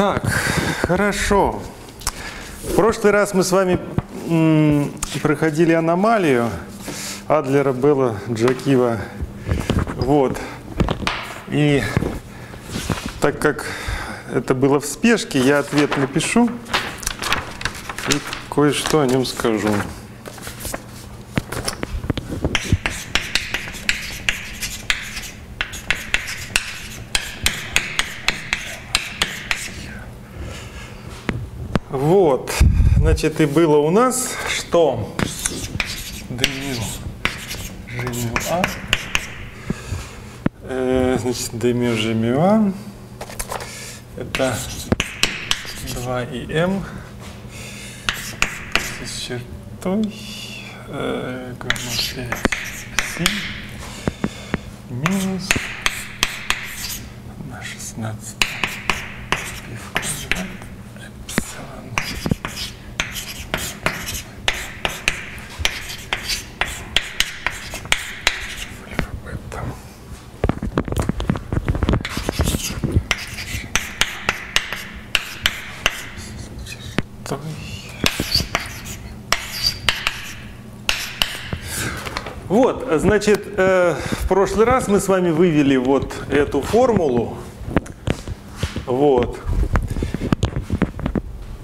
Так, хорошо. В прошлый раз мы с вами проходили аномалию Адлера, Белла, Джакива. Вот. И так как это было в спешке, я ответ напишу и кое-что о нем скажу. Вот, значит, и было у нас, что? Демю, жемю А, э, значит, демю, жемю А, это 2 и М. С чертой, э, гамма 5 Си, минус на 16 Вот, значит, э, в прошлый раз мы с вами вывели вот эту формулу. Вот.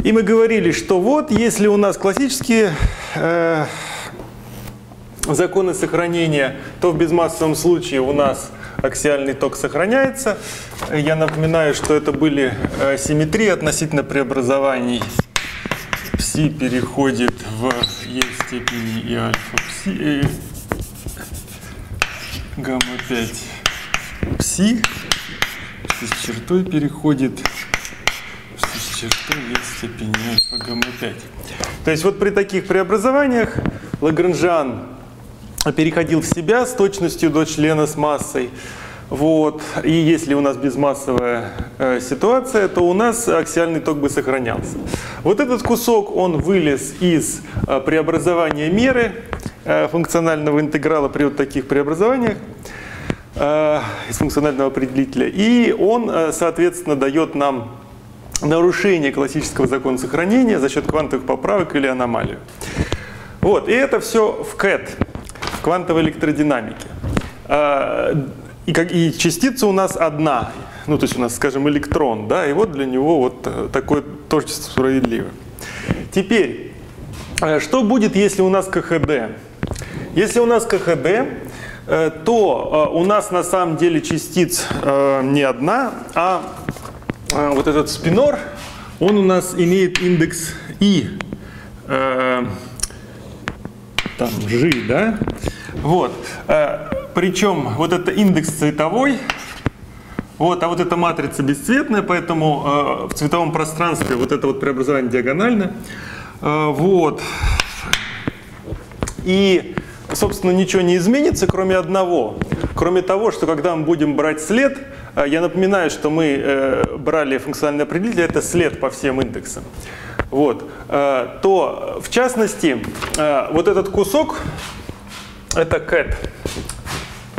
И мы говорили, что вот, если у нас классические э, законы сохранения, то в безмассовом случае у нас аксиальный ток сохраняется. Я напоминаю, что это были э, симметрии относительно преобразований. Пси переходит в Е степени и альфа пси, и гамма 5 пси с чертой переходит с чертой Е степени альфа гамма 5. То есть вот при таких преобразованиях Лагранжан переходил в себя с точностью до члена с массой. Вот. И если у нас безмассовая э, ситуация, то у нас аксиальный ток бы сохранялся. Вот этот кусок, он вылез из э, преобразования меры э, функционального интеграла при вот таких преобразованиях э, из функционального определителя. И он, э, соответственно, дает нам нарушение классического закона сохранения за счет квантовых поправок или аномалию. Вот, и это все в КЭТ, в квантовой электродинамике. И, как, и частица у нас одна, ну то есть у нас, скажем, электрон, да, и вот для него вот э, такое тождество справедливо. Теперь, э, что будет, если у нас КХД? Если у нас КХД, э, то у нас на самом деле частиц не одна, а вот этот спинор, он у нас имеет индекс И, там, G, да? Вот. Причем вот это индекс цветовой, вот, а вот эта матрица бесцветная, поэтому э, в цветовом пространстве вот это вот преобразование диагонально. Э, вот. И, собственно, ничего не изменится, кроме одного. Кроме того, что когда мы будем брать след, э, я напоминаю, что мы э, брали функциональный определитель, это след по всем индексам. Вот. Э, то, в частности, э, вот этот кусок, это cat.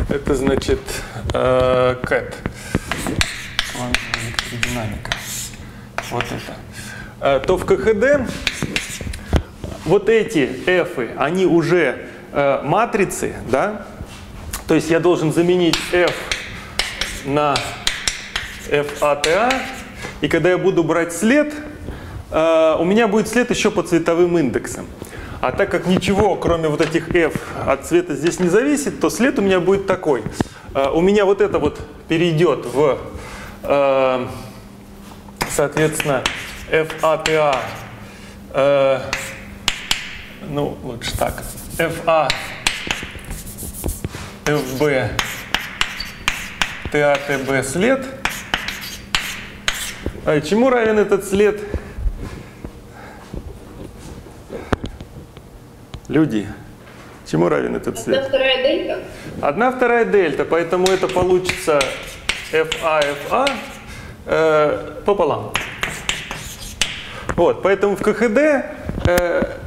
Это значит э, cat. Электродинамика. Вот это. Э, то в КХД вот эти f, они уже э, матрицы, да? То есть я должен заменить f на FATA, и когда я буду брать след, э, у меня будет след еще по цветовым индексам. А так как ничего, кроме вот этих f от цвета здесь не зависит, то след у меня будет такой. Э, у меня вот это вот перейдет в, э, соответственно, FATA, э, ну лучше так, FA, FB, TA, TB след. А чему равен этот след? Люди, чему равен этот след? Одна вторая дельта. Одна вторая дельта, поэтому это получится FA, FA э, пополам. Вот, поэтому в КХД, э,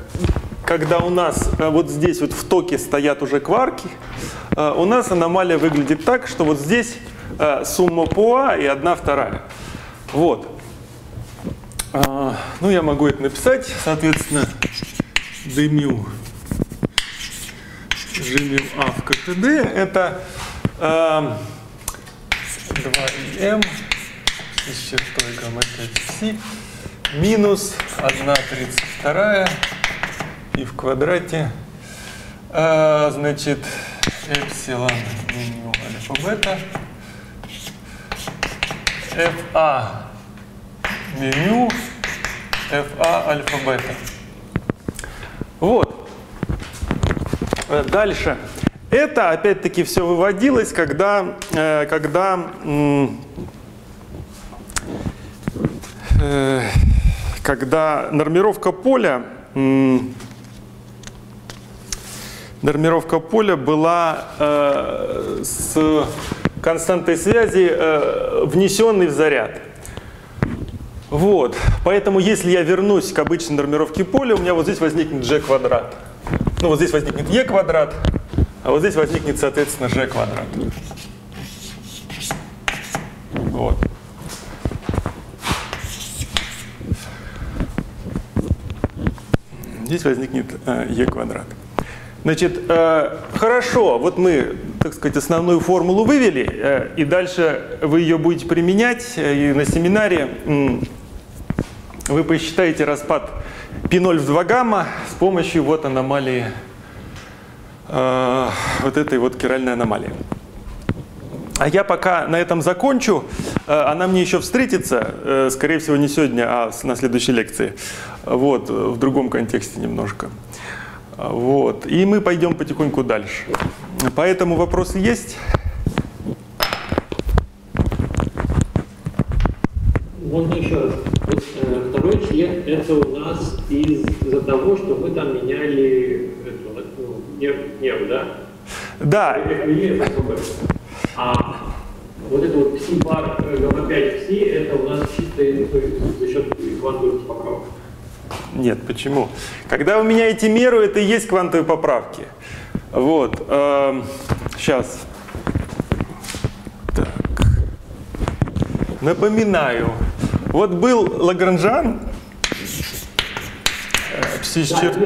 когда у нас э, вот здесь вот в токе стоят уже кварки, э, у нас аномалия выглядит так, что вот здесь э, сумма по А и одна вторая. Вот. А, ну, я могу это написать, соответственно, dμ gμ а в КТД это э, 2m с чертой гамма 5 минус 1,32 и в квадрате, э, значит, эпсилон минус альфа бета FA меню FA альфа бета. Вот. Э, дальше. Это опять-таки все выводилось, когда, э, когда э, когда нормировка поля нормировка поля была э, с константой связи, э, внесенной в заряд. Вот, поэтому если я вернусь к обычной нормировке поля, у меня вот здесь возникнет g квадрат. Ну вот здесь возникнет e квадрат, а вот здесь возникнет, соответственно, g квадрат. Вот. Здесь возникнет э, e квадрат. Значит, э, хорошо, вот мы, так сказать, основную формулу вывели, э, и дальше вы ее будете применять, и на семинаре вы посчитаете распад π0 в 2 гамма с помощью вот аномалии, э, вот этой вот киральной аномалии. А я пока на этом закончу. Э, она мне еще встретится, э, скорее всего, не сегодня, а на следующей лекции. Вот, в другом контексте немножко. Вот. И мы пойдем потихоньку дальше. Поэтому вопросы есть? Можно еще раз. Э, член это у нас из-за того, что мы там меняли эту, ну, нерв, нерв, да? Да. А вот это вот пси-пар гамма-5 пси, это у нас чисто за счет квантовых поправок. Нет, почему? Когда вы меняете меру, это и есть квантовые поправки. Вот. Э, сейчас. Так. Напоминаю. Вот был Лагранжан. Псищер... А,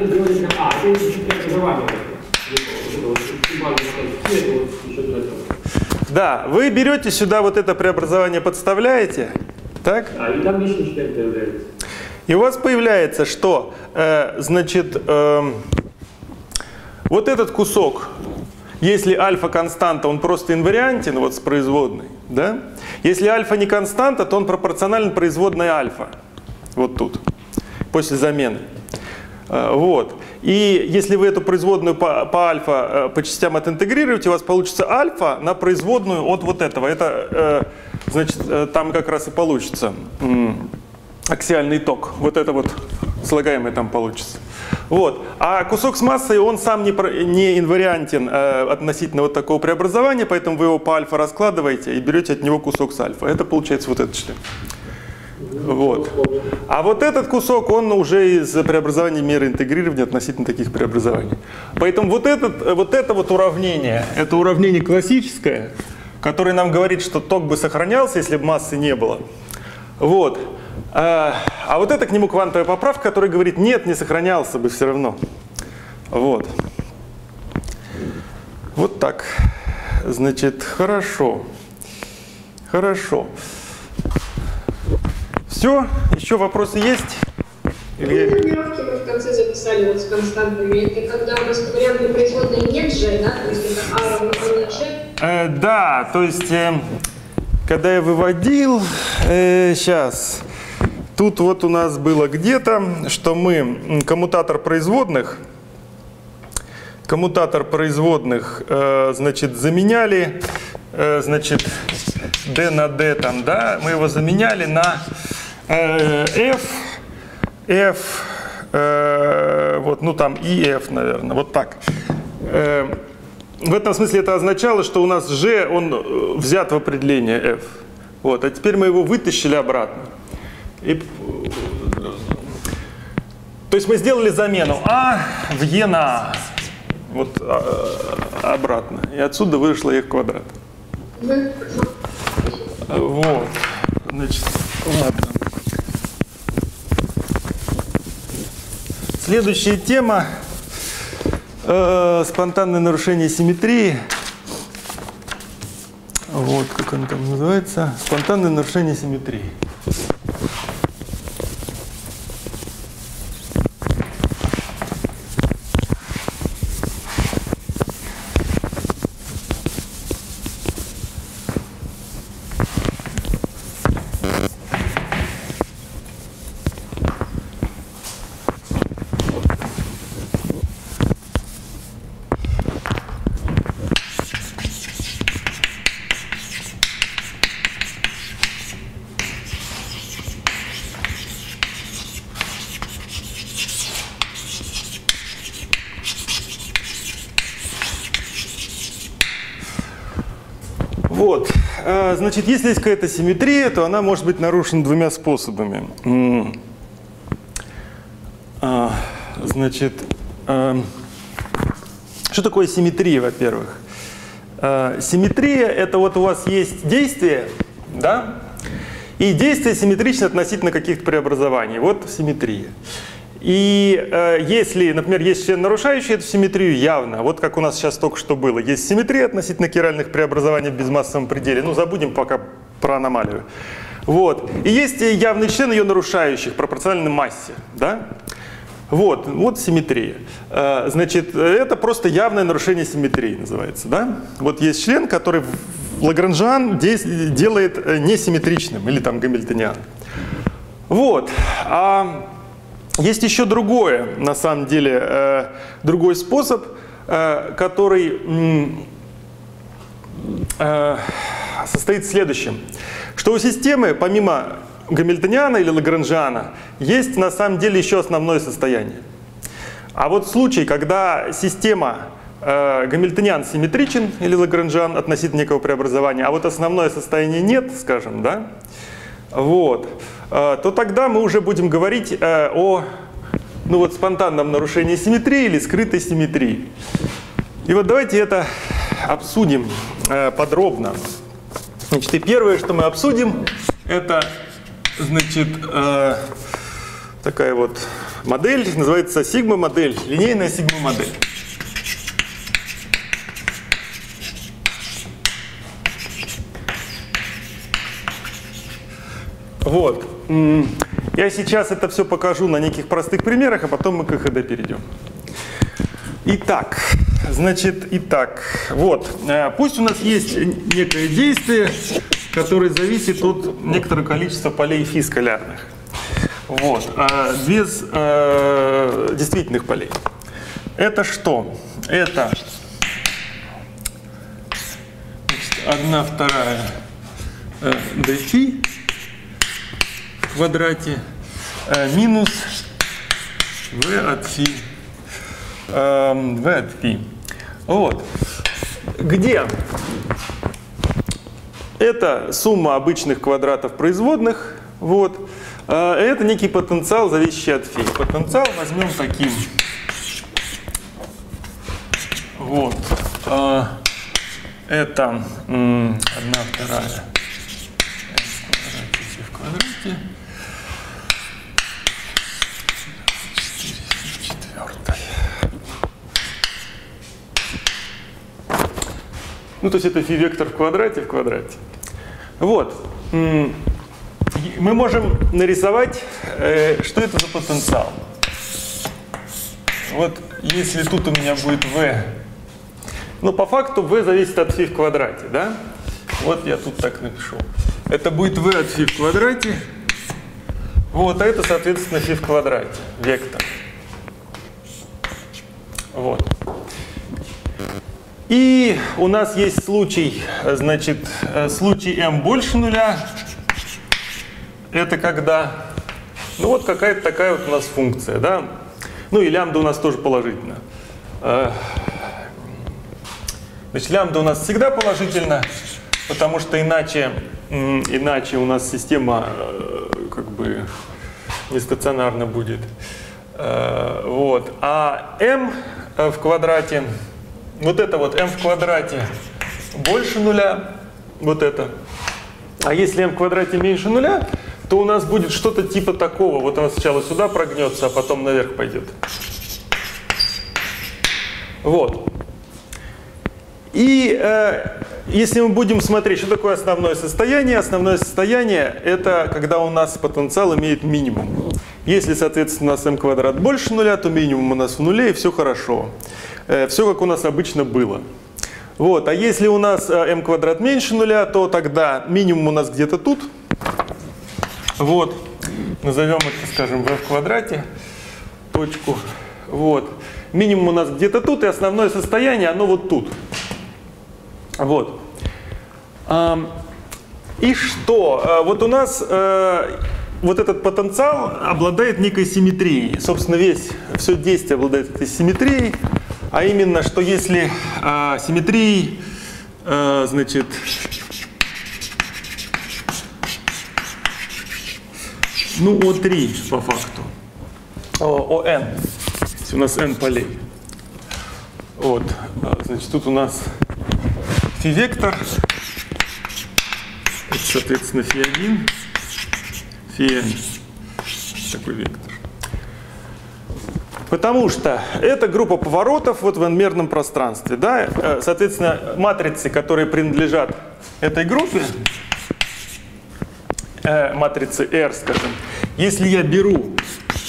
да, вы берете сюда вот это преобразование, подставляете, так? А, и там лишний член появляется. И у вас появляется, что, э, значит, э, вот этот кусок, если альфа константа, он просто инвариантен вот с производной, да? Если альфа не константа, то он пропорционален производной альфа, вот тут, после замены. Э, вот. И если вы эту производную по, по альфа э, по частям отинтегрируете, у вас получится альфа на производную от вот этого. Это, э, значит, там как раз и получится аксиальный ток. Вот это вот слагаемое там получится. Вот. А кусок с массой, он сам не, не инвариантен э, относительно вот такого преобразования, поэтому вы его по альфа раскладываете и берете от него кусок с альфа. Это получается вот этот член. Вот. А вот этот кусок, он уже из преобразования меры интегрирования относительно таких преобразований. Поэтому вот, этот, вот это вот уравнение, это уравнение классическое, которое нам говорит, что ток бы сохранялся, если бы массы не было. Вот. А, а вот это к нему квантовая поправка, которая говорит, нет, не сохранялся бы все равно. Вот. Вот так. Значит, хорошо. Хорошо. Все? Еще вопросы есть? Или... Формулировки мы в конце записали вот с константами. Это когда у нас вариантной производной нет же, да? То есть это А равно А Э, да, то есть, э, когда я выводил, э, сейчас, Тут вот у нас было где-то, что мы коммутатор производных, коммутатор производных, э, значит, заменяли, э, значит, d на d там, да, мы его заменяли на э, f, f, э, вот, ну там и f, наверное, вот так. Э, в этом смысле это означало, что у нас g, он э, взят в определение f. Вот, а теперь мы его вытащили обратно. И, то есть мы сделали замену А в Е на А. Вот а, обратно. И отсюда вышло их квадрат. Вот. Значит, ладно. Следующая тема э, спонтанное нарушение симметрии. Вот, как он там называется. Спонтанное нарушение симметрии. Вот. А, Значит, если есть какая-то симметрия, то она может быть нарушена двумя способами. А, Значит, а, что такое симметрия, во-первых? А, Симметрия – это вот у вас есть действие, да? И действие симметрично относительно каких-то преобразований. Вот симметрия. И э, если, например, есть член, нарушающий эту симметрию явно, вот как у нас сейчас только что было, есть симметрия относительно киральных преобразований в безмассовом пределе, ну забудем пока про аномалию. Вот. И есть и явный член ее нарушающих пропорционально массе, да? Вот, вот симметрия. Э, Значит, это просто явное нарушение симметрии называется, да? Вот есть член, который Лагранжан делает э, несимметричным, или там гамильтониан. Вот. А есть еще другое, на самом деле, э, другой способ, э, который э, состоит в следующем. Что у системы, помимо гамильтониана или лагранжиана, есть на самом деле еще основное состояние. А вот случай, когда система гамильтониан симметричен или лагранжиан относительно некого преобразования, а вот основное состояние нет, скажем, да, вот, то тогда мы уже будем говорить э, о ну вот, спонтанном нарушении симметрии или скрытой симметрии. И вот давайте это обсудим э, подробно. Значит, и первое, что мы обсудим, это, значит, э, такая вот модель, называется сигма-модель, линейная сигма-модель. Вот. Я сейчас это все покажу на неких простых примерах, а потом мы к ХД перейдем. Итак, значит, итак, вот, э, пусть у нас есть некое действие, которое зависит от некоторого количества полей фи скалярных. Вот, а без э, действительных полей. Это что? Это значит, одна вторая э, dφ в квадрате э, минус v от φ. Эм, v от φ. Вот. Где это сумма обычных квадратов производных. Вот. Э, это некий потенциал, зависящий от фи. Потенциал возьмем таким. Вот. Э, это одна вторая в квадрате. Ну, то есть это фи-вектор в квадрате в квадрате. Вот. Мы можем нарисовать, э, что это за потенциал. Вот если тут у меня будет v, но по факту v зависит от фи в квадрате, да? Вот я тут так напишу. Это будет v от фи в квадрате. Вот, а это, соответственно, фи в квадрате, вектор. Вот. И у нас есть случай, значит, э, случай m больше нуля. Это когда, ну вот какая-то такая вот у нас функция, да? Ну и лямбда у нас тоже положительно. Э, Значит, лямбда у нас всегда положительно, потому что иначе, иначе у нас система э, как бы не стационарно будет. Вот. А m в квадрате, вот это вот m в квадрате больше нуля, вот это. А если m в квадрате меньше нуля, то у нас будет что-то типа такого. Вот она сначала сюда прогнется, а потом наверх пойдет. Вот. И э, если мы будем смотреть, что такое основное состояние, основное состояние это когда у нас потенциал имеет минимум. Если, соответственно, у нас m квадрат больше нуля, то минимум у нас в нуле и все хорошо. Э, все как у нас обычно было. Вот. А если у нас э, m квадрат меньше нуля, то тогда минимум у нас где-то тут. Вот. Назовем это, скажем, v в квадрате. Точку. Вот. Минимум у нас где-то тут, и основное состояние, оно вот тут. Вот. И что? А, вот у нас э, вот этот потенциал обладает некой симметрией. Собственно, весь, все действие обладает этой симметрией. А именно, что если э, симметрией, э, значит, ну, О3 по факту, О, ОН, у нас N полей. Вот, значит, тут у нас фи-вектор, соответственно, фи1, фи-n, такой вектор. Потому что это группа поворотов вот в n-мерном пространстве. Да? Э, соответственно, матрицы, которые принадлежат этой группе, э, матрицы R, скажем, если я беру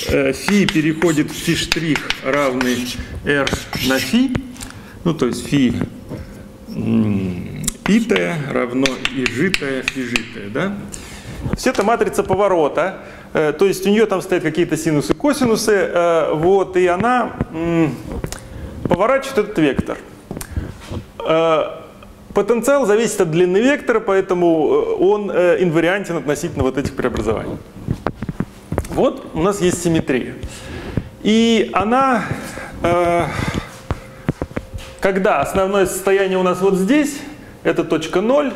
э, переходит в фи штрих равный R на фи, ну то есть фи питая равно и житая, и житая, да? Все это матрица поворота, э, то есть у нее там стоят какие-то синусы, косинусы, э, вот, и она поворачивает этот вектор. Э, потенциал зависит от длины вектора, поэтому он инвариантен относительно вот этих преобразований. Вот у нас есть симметрия. И она, когда основное состояние у нас вот здесь, это точка 0.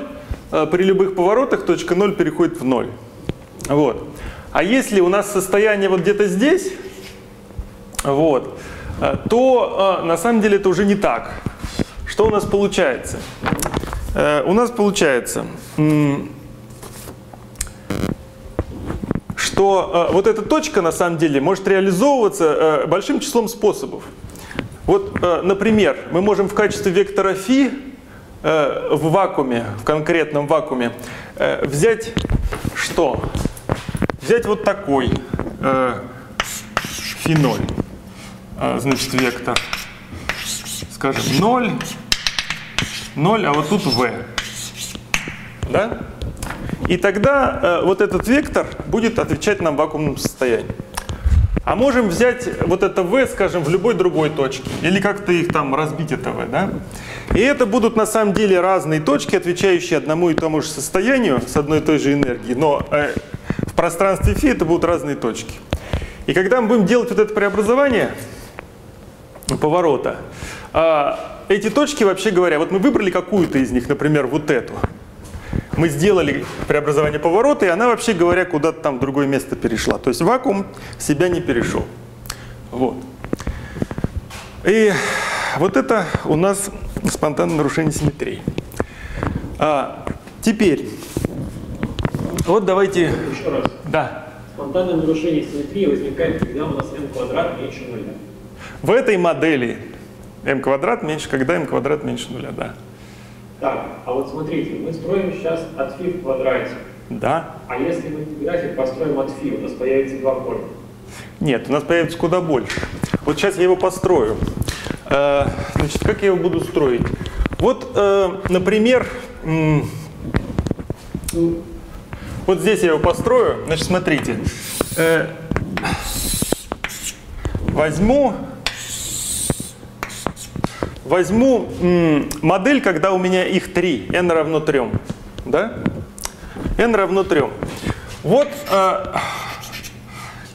Э, при любых поворотах точка 0 переходит в 0. Вот. А если у нас состояние вот где-то здесь, вот, э, то э, на самом деле это уже не так. Что у нас получается? У нас получается, что вот эта точка на самом деле может реализовываться большим числом способов. Вот, например, мы можем в качестве вектора φ в вакууме, в конкретном вакууме, э, взять что? Взять вот такой э, феноль, значит, вектор, скажем, 0, 0, а вот тут v. Да? И тогда вот этот вектор будет отвечать нам вакуумном состоянии. А можем взять вот это v, скажем, в любой другой точке. Или как-то их там разбить, это v, да? И это будут на самом деле разные точки, отвечающие одному и тому же состоянию с одной и той же энергией. Но э, в пространстве φ это будут разные точки. И когда мы будем делать вот это преобразование поворота, э, эти точки, вообще говоря, вот мы выбрали какую-то из них, например, вот эту – мы сделали преобразование поворота, и она, вообще говоря, куда-то там в другое место перешла. То есть вакуум себя не перешел. Вот. И вот это у нас спонтанное нарушение симметрии. А, теперь, вот давайте... Еще раз. Да. Спонтанное нарушение симметрии возникает, когда у нас m квадрат меньше нуля. В этой модели m квадрат меньше, когда m квадрат меньше нуля, да. Так, а вот смотрите, мы строим сейчас от фи в квадрате. Да. А если мы график построим от фи, у нас появится два корня? Нет, у нас появится куда больше. Вот сейчас я его построю. Э, значит, как я его буду строить? Вот, э, например, вот здесь я его построю. Значит, смотрите. Э, возьму возьму модель, когда у меня их три, n равно 3. Да? n равно 3. Вот, э,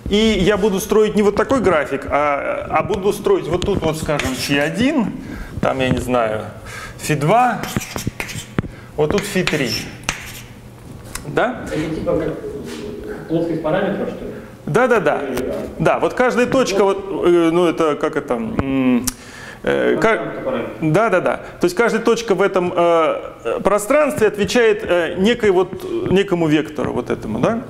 и я буду строить не вот такой график, а, а буду строить вот тут вот, скажем, φ1, там, я не знаю, φ2, вот тут φ3. Да? Это типа как плоскость параметров, что ли? Да, да, да. Да, вот каждая точка, вот, э, ну это как это, Э, да, да, да. То есть каждая точка в этом э, пространстве отвечает э, некой вот, некому вектору вот этому, да?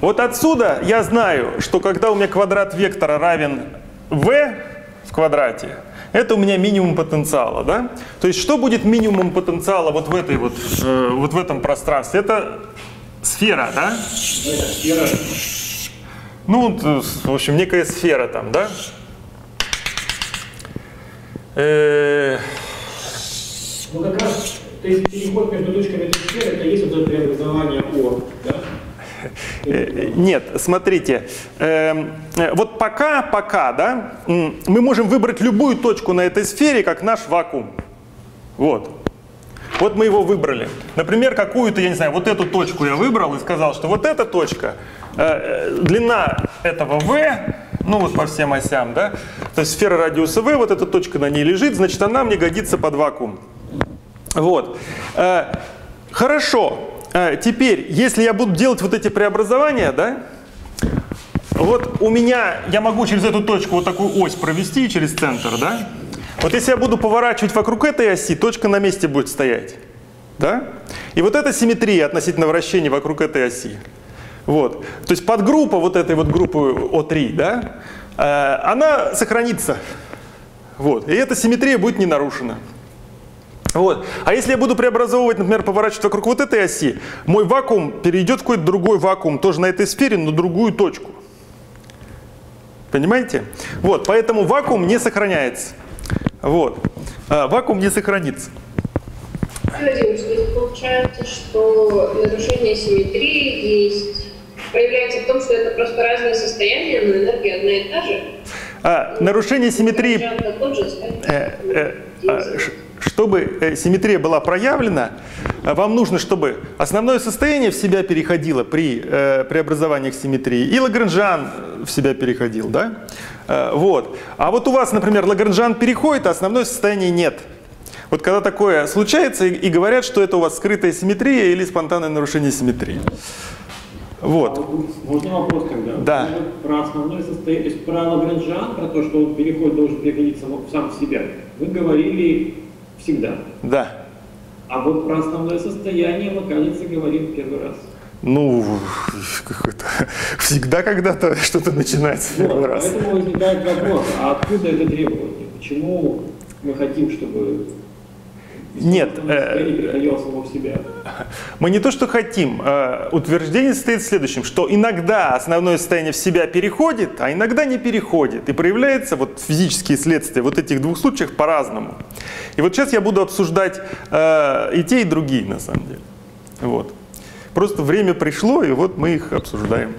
Вот отсюда я знаю, что когда у меня квадрат вектора равен v в квадрате, это у меня минимум потенциала, да? То есть что будет минимум потенциала вот в этой вот, э, вот в этом пространстве? Это сфера, да? Сфера. Ну, э, в общем, некая сфера там, да? Э, Ну как раз, то есть переход между точками сферы, это есть вот это преобразование О, да? Э, Нет, смотрите, эм, э, вот пока, пока, да, мы можем выбрать любую точку на этой сфере, как наш вакуум. Вот. Вот мы его выбрали. Например, какую-то, я не знаю, вот эту точку я выбрал и сказал, что вот эта точка, э, длина этого v, ну вот по всем осям, да, то есть сфера радиуса v, вот эта точка на ней лежит, значит она мне годится под вакуум. Вот. Э, Хорошо. Э, Теперь, если я буду делать вот эти преобразования, да, вот у меня, я могу через эту точку вот такую ось провести через центр, да? Вот если я буду поворачивать вокруг этой оси, точка на месте будет стоять, да? И вот эта симметрия относительно вращения вокруг этой оси. Вот. То есть подгруппа вот этой вот группы О3, да, э, она сохранится. Вот. И эта симметрия будет не нарушена. Вот. А если я буду преобразовывать, например, поворачивать вокруг вот этой оси, мой вакуум перейдет в какой-то другой вакуум, тоже на этой сфере, но другую точку. Понимаете? Вот, поэтому вакуум не сохраняется. Вот. А, вакуум не сохранится. Владимир, получается, что нарушение симметрии есть проявляется в том, что это просто разные состояния, но энергия одна и та же. А, нарушение симметрии же, Э, э, а, ш- чтобы э, симметрия была проявлена, э, вам нужно, чтобы основное состояние в себя переходило при э, преобразованиях симметрии, и Лагранжан в себя переходил, да? Э, вот. А вот у вас, например, Лагранжан переходит, а основное состояние нет. Вот когда такое случается, и, и говорят, что это у вас скрытая симметрия или спонтанное нарушение симметрии. Вот. вот можно вопрос тогда? Да. Вот Про основное состояние, то есть про Лагранжан, про то, что переход должен переходить само- сам в себя, вы говорили всегда. Да. А вот про основное состояние мы, кажется, говорим первый раз. Ну, всегда когда-то что-то начинается в первый Вот, раз. поэтому возникает вопрос, а откуда это требование? Почему мы хотим, чтобы Нет, э? Мы не то, что хотим. э, Утверждение состоит в следующем, что иногда основное состояние в себя переходит, а иногда не переходит. И проявляется вот физические следствия вот этих двух случаев по-разному. И вот сейчас я буду обсуждать э, и те, и другие, на самом деле. Вот. Просто время пришло, и вот мы их обсуждаем.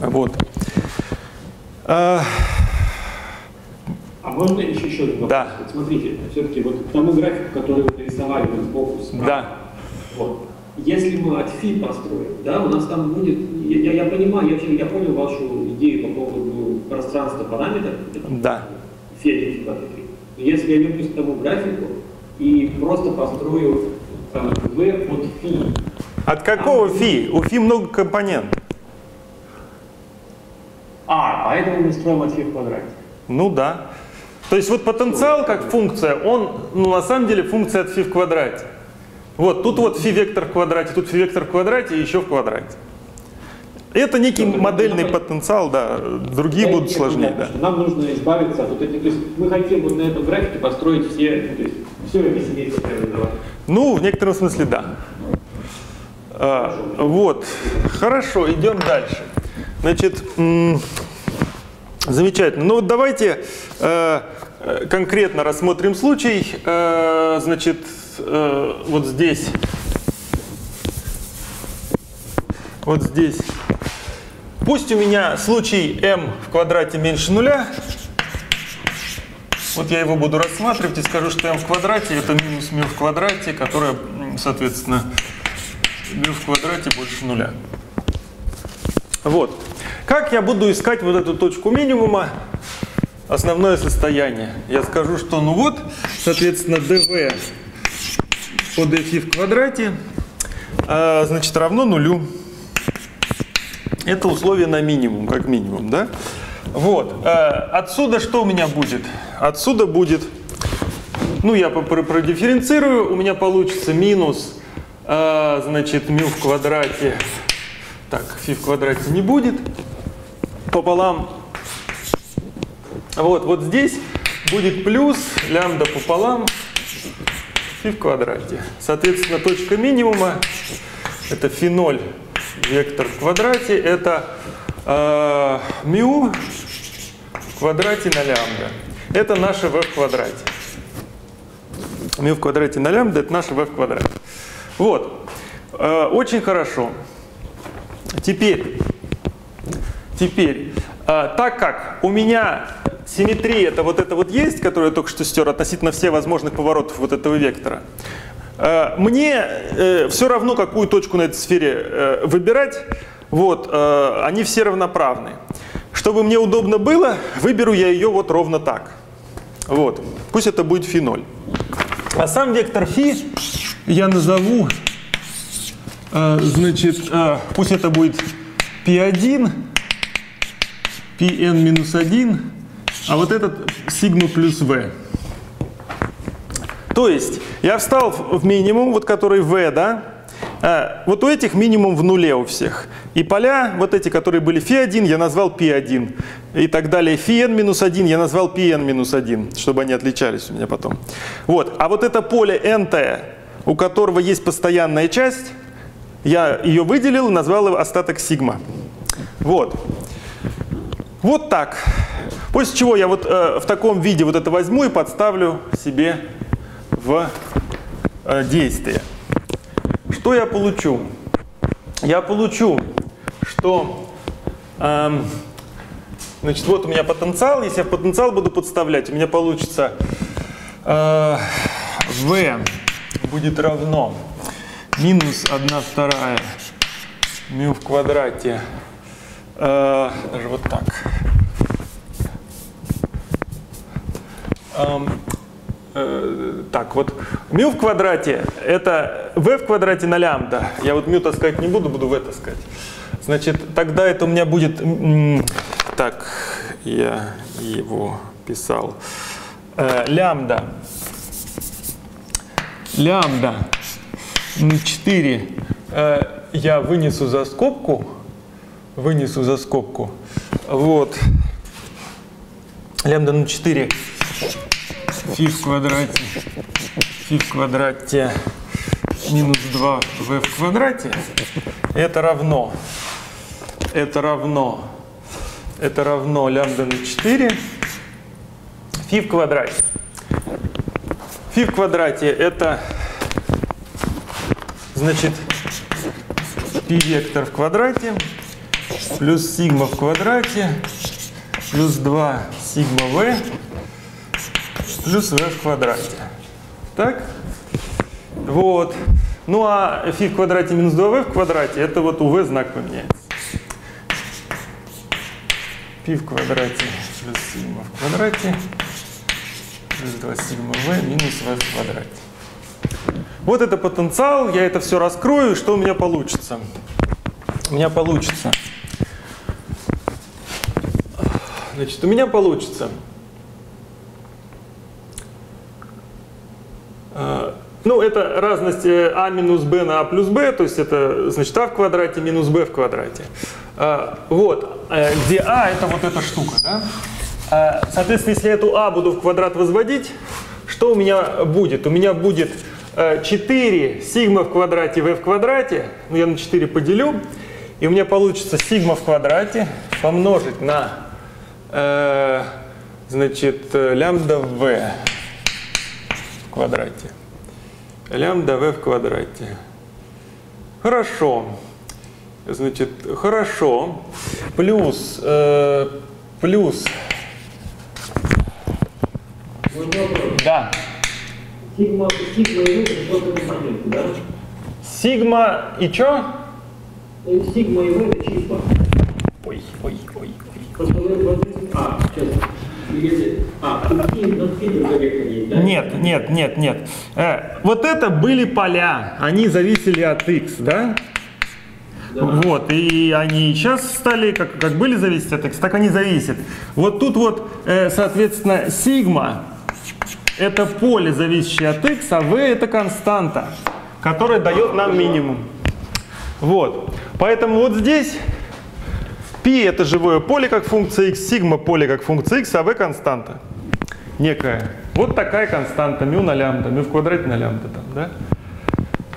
Вот. А, можно еще, еще один вопрос? Да. Вот смотрите, все-таки вот к тому графику, который вы нарисовали вот сбоку справа. Да. Вот. Если мы от фи построим, да, у нас там будет, я, я- понимаю, я, я понял вашу идею по поводу пространства параметров, Да. фи 1, фи 2, фи 3. Но если я вернусь к тому графику и просто построю э, v от фи, От какого фи? У фи много компонентов. а, поэтому мы строим от фи в квадрате. Ну да. То есть вот потенциал как функция, он ну, на самом деле функция от фи в квадрате. Вот тут вот фи вектор в квадрате, тут фи вектор в квадрате и еще в квадрате. Это некий Ну, модельный ну, потенциал, да. Другие будут сложнее, да. что Нам нужно избавиться от вот этих, то есть мы хотим вот на этом графике построить все, ну, то есть все преобразований. Ну, в некотором смысле, да. А, вот. Хорошо, идем дальше. Значит, замечательно. Ну давайте э, э, конкретно рассмотрим случай. Э, значит, э, вот здесь. Вот здесь. Пусть у меня случай m в квадрате меньше нуля. Вот я его буду рассматривать и скажу, что m в квадрате это минус μ в квадрате, которое, м, соответственно, μ в квадрате больше нуля. Вот. Как я буду искать вот эту точку минимума, основное состояние? Я скажу, что ну вот, соответственно, dv по dφ в квадрате, а, значит, равно нулю. Это условие на минимум, как минимум, да? Вот. э, Отсюда что у меня будет? Отсюда будет, ну, я продифференцирую, у меня получится минус, э, значит, μ в квадрате, Так, фи в квадрате не будет. Пополам. Вот, вот здесь будет плюс лямбда пополам фи в квадрате. Соответственно, точка минимума это фи 0 вектор в квадрате, это э, мю в квадрате на лямбда. Это наше v в квадрате. Мю в квадрате на лямбда это наше v в квадрате. Вот. Э, очень хорошо. Теперь, теперь, э, так как у меня симметрия это вот это вот есть, которую я только что стер относительно всех возможных поворотов вот этого вектора, э, мне э, все равно, какую точку на этой сфере э, выбирать, вот, э, они все равноправны. Чтобы мне удобно было, выберу я ее вот ровно так. Вот, пусть это будет фи 0. А сам вектор фи я назову а, значит, а, пусть это будет P1, Pn минус 1, а вот этот сигма плюс V. То есть я встал в минимум, вот который V, да? А, вот у этих минимум в нуле у всех. И поля, вот эти, которые были φ1, я назвал P1. И так далее. φn минус 1 я назвал Pn минус 1, чтобы они отличались у меня потом. Вот. А вот это поле n, у которого есть постоянная часть, я ее выделил назвал его остаток сигма. Вот. Вот так. После чего я вот э, в таком виде вот это возьму и подставлю себе в э, действие. Что я получу? Я получу, что э, значит, вот у меня потенциал. Если я потенциал буду подставлять, у меня получится э, v будет равно минус 1 вторая мю в квадрате, даже вот так. Так, вот мю в квадрате это v в квадрате на лямбда. Я вот мю таскать не буду, буду v таскать. Значит, тогда это у меня будет... Так, я его писал. Э, лямбда. Лямбда 4 э, я вынесу за скобку, вынесу за скобку, вот, лямбда на 4 фи в квадрате, фи в квадрате. Минус 2 v в квадрате, это равно, это равно, это равно лямбда на 4 фи в квадрате. Фи в квадрате это Значит, π вектор в квадрате плюс сигма в квадрате плюс 2 сигма v плюс v в квадрате. Так? Вот. Ну а φ в квадрате минус 2v в квадрате, это вот у v знак поменяется. π в квадрате плюс сигма в квадрате плюс 2 сигма v минус v в квадрате. Вот это потенциал, я это все раскрою, и что у меня получится? У меня получится. Значит, у меня получится. А, ну, это разность э, а минус b на а плюс b, то есть это, значит, а в квадрате минус b в квадрате. А, вот, э, где а это вот эта штука, да? Соответственно, если эту а буду в квадрат возводить, что у меня будет? У меня будет 4 сигма в квадрате v в квадрате, ну я на 4 поделю, и у меня получится сигма в квадрате помножить на э, значит, лямбда v в квадрате. Лямбда v в квадрате. Хорошо. Значит, хорошо. Плюс, э, плюс. Да. Сигма, сигма и компоненты, да? Сигма и что? Сигма и v это числа. Ой, ой, ой, Нет, нет, нет, нет. Э, вот это были поля, они зависели от x, да? Да. Вот, и они сейчас стали, как, как были зависеть от x, так они зависят. Вот тут вот, э, соответственно, сигма это поле, зависящее от x, а v это константа, которая дает нам минимум. Вот. Поэтому вот здесь Пи это живое поле как функция x, сигма поле как функция x, а v константа некая. Вот такая константа, мю на лямбда, мю в квадрате на лямбда там, да?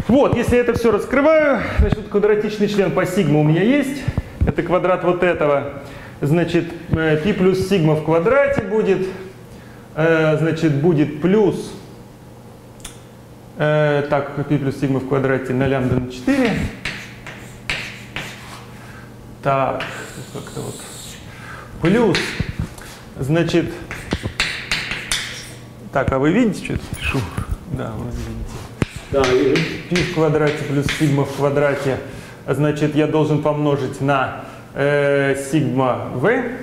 Вот, если я это все раскрываю, значит, вот квадратичный член по сигма у меня есть. Это квадрат вот этого. Значит, э, π плюс сигма в квадрате будет, э, значит, будет плюс, э, так, π плюс сигма в квадрате на лямбда на 4. Так, как-то вот. Плюс, значит, так, а вы видите, что я тут пишу? Да, вы видите. Да, вижу. Пи в квадрате плюс сигма в квадрате, значит, я должен помножить на э, сигма v.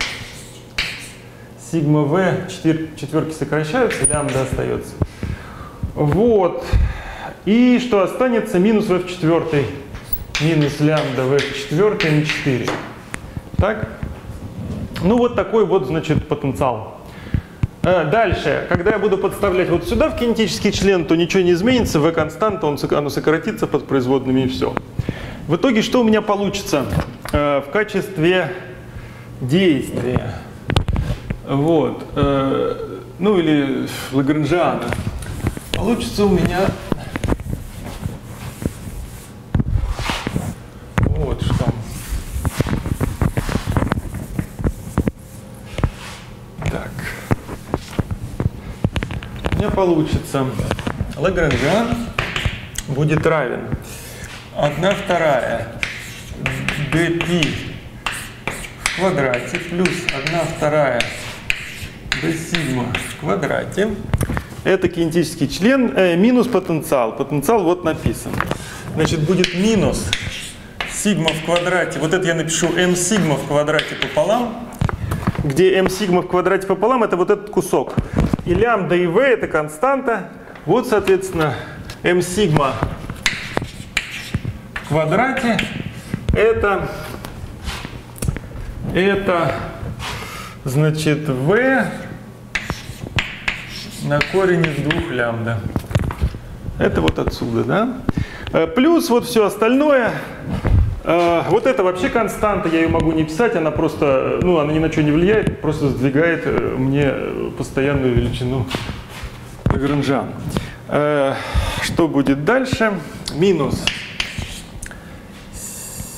Сигма v, четвер, четверки сокращаются, лямбда остается. Вот. И что останется? Минус v в четвертой. Минус лямбда v в четвертой на 4. Так? Ну вот такой вот, значит, потенциал. Э, дальше, когда я буду подставлять вот сюда в кинетический член, то ничего не изменится, v константа, он, оно сократится под производными и все. В итоге что у меня получится э, в качестве действия? Вот, э, ну или Лагранжиана. Получится у меня вот что. Так. У меня получится Лагранжиан будет равен 1 вторая dπ в квадрате плюс 1 вторая d сигма в квадрате. Это кинетический член э, минус потенциал. Потенциал вот написан. Значит, будет минус сигма в квадрате. Вот это я напишу m сигма в квадрате пополам. Где m сигма в квадрате пополам, это вот этот кусок. И лямбда и v это константа. Вот, соответственно, m сигма в квадрате это, это значит v на корень из двух лямбда. Это вот отсюда, да? Э, Плюс вот все остальное. Э, Вот это вообще константа, я ее могу не писать, она просто, ну, она ни на что не влияет, просто сдвигает э, мне постоянную величину Лагранжа. Э, Что будет дальше? Минус.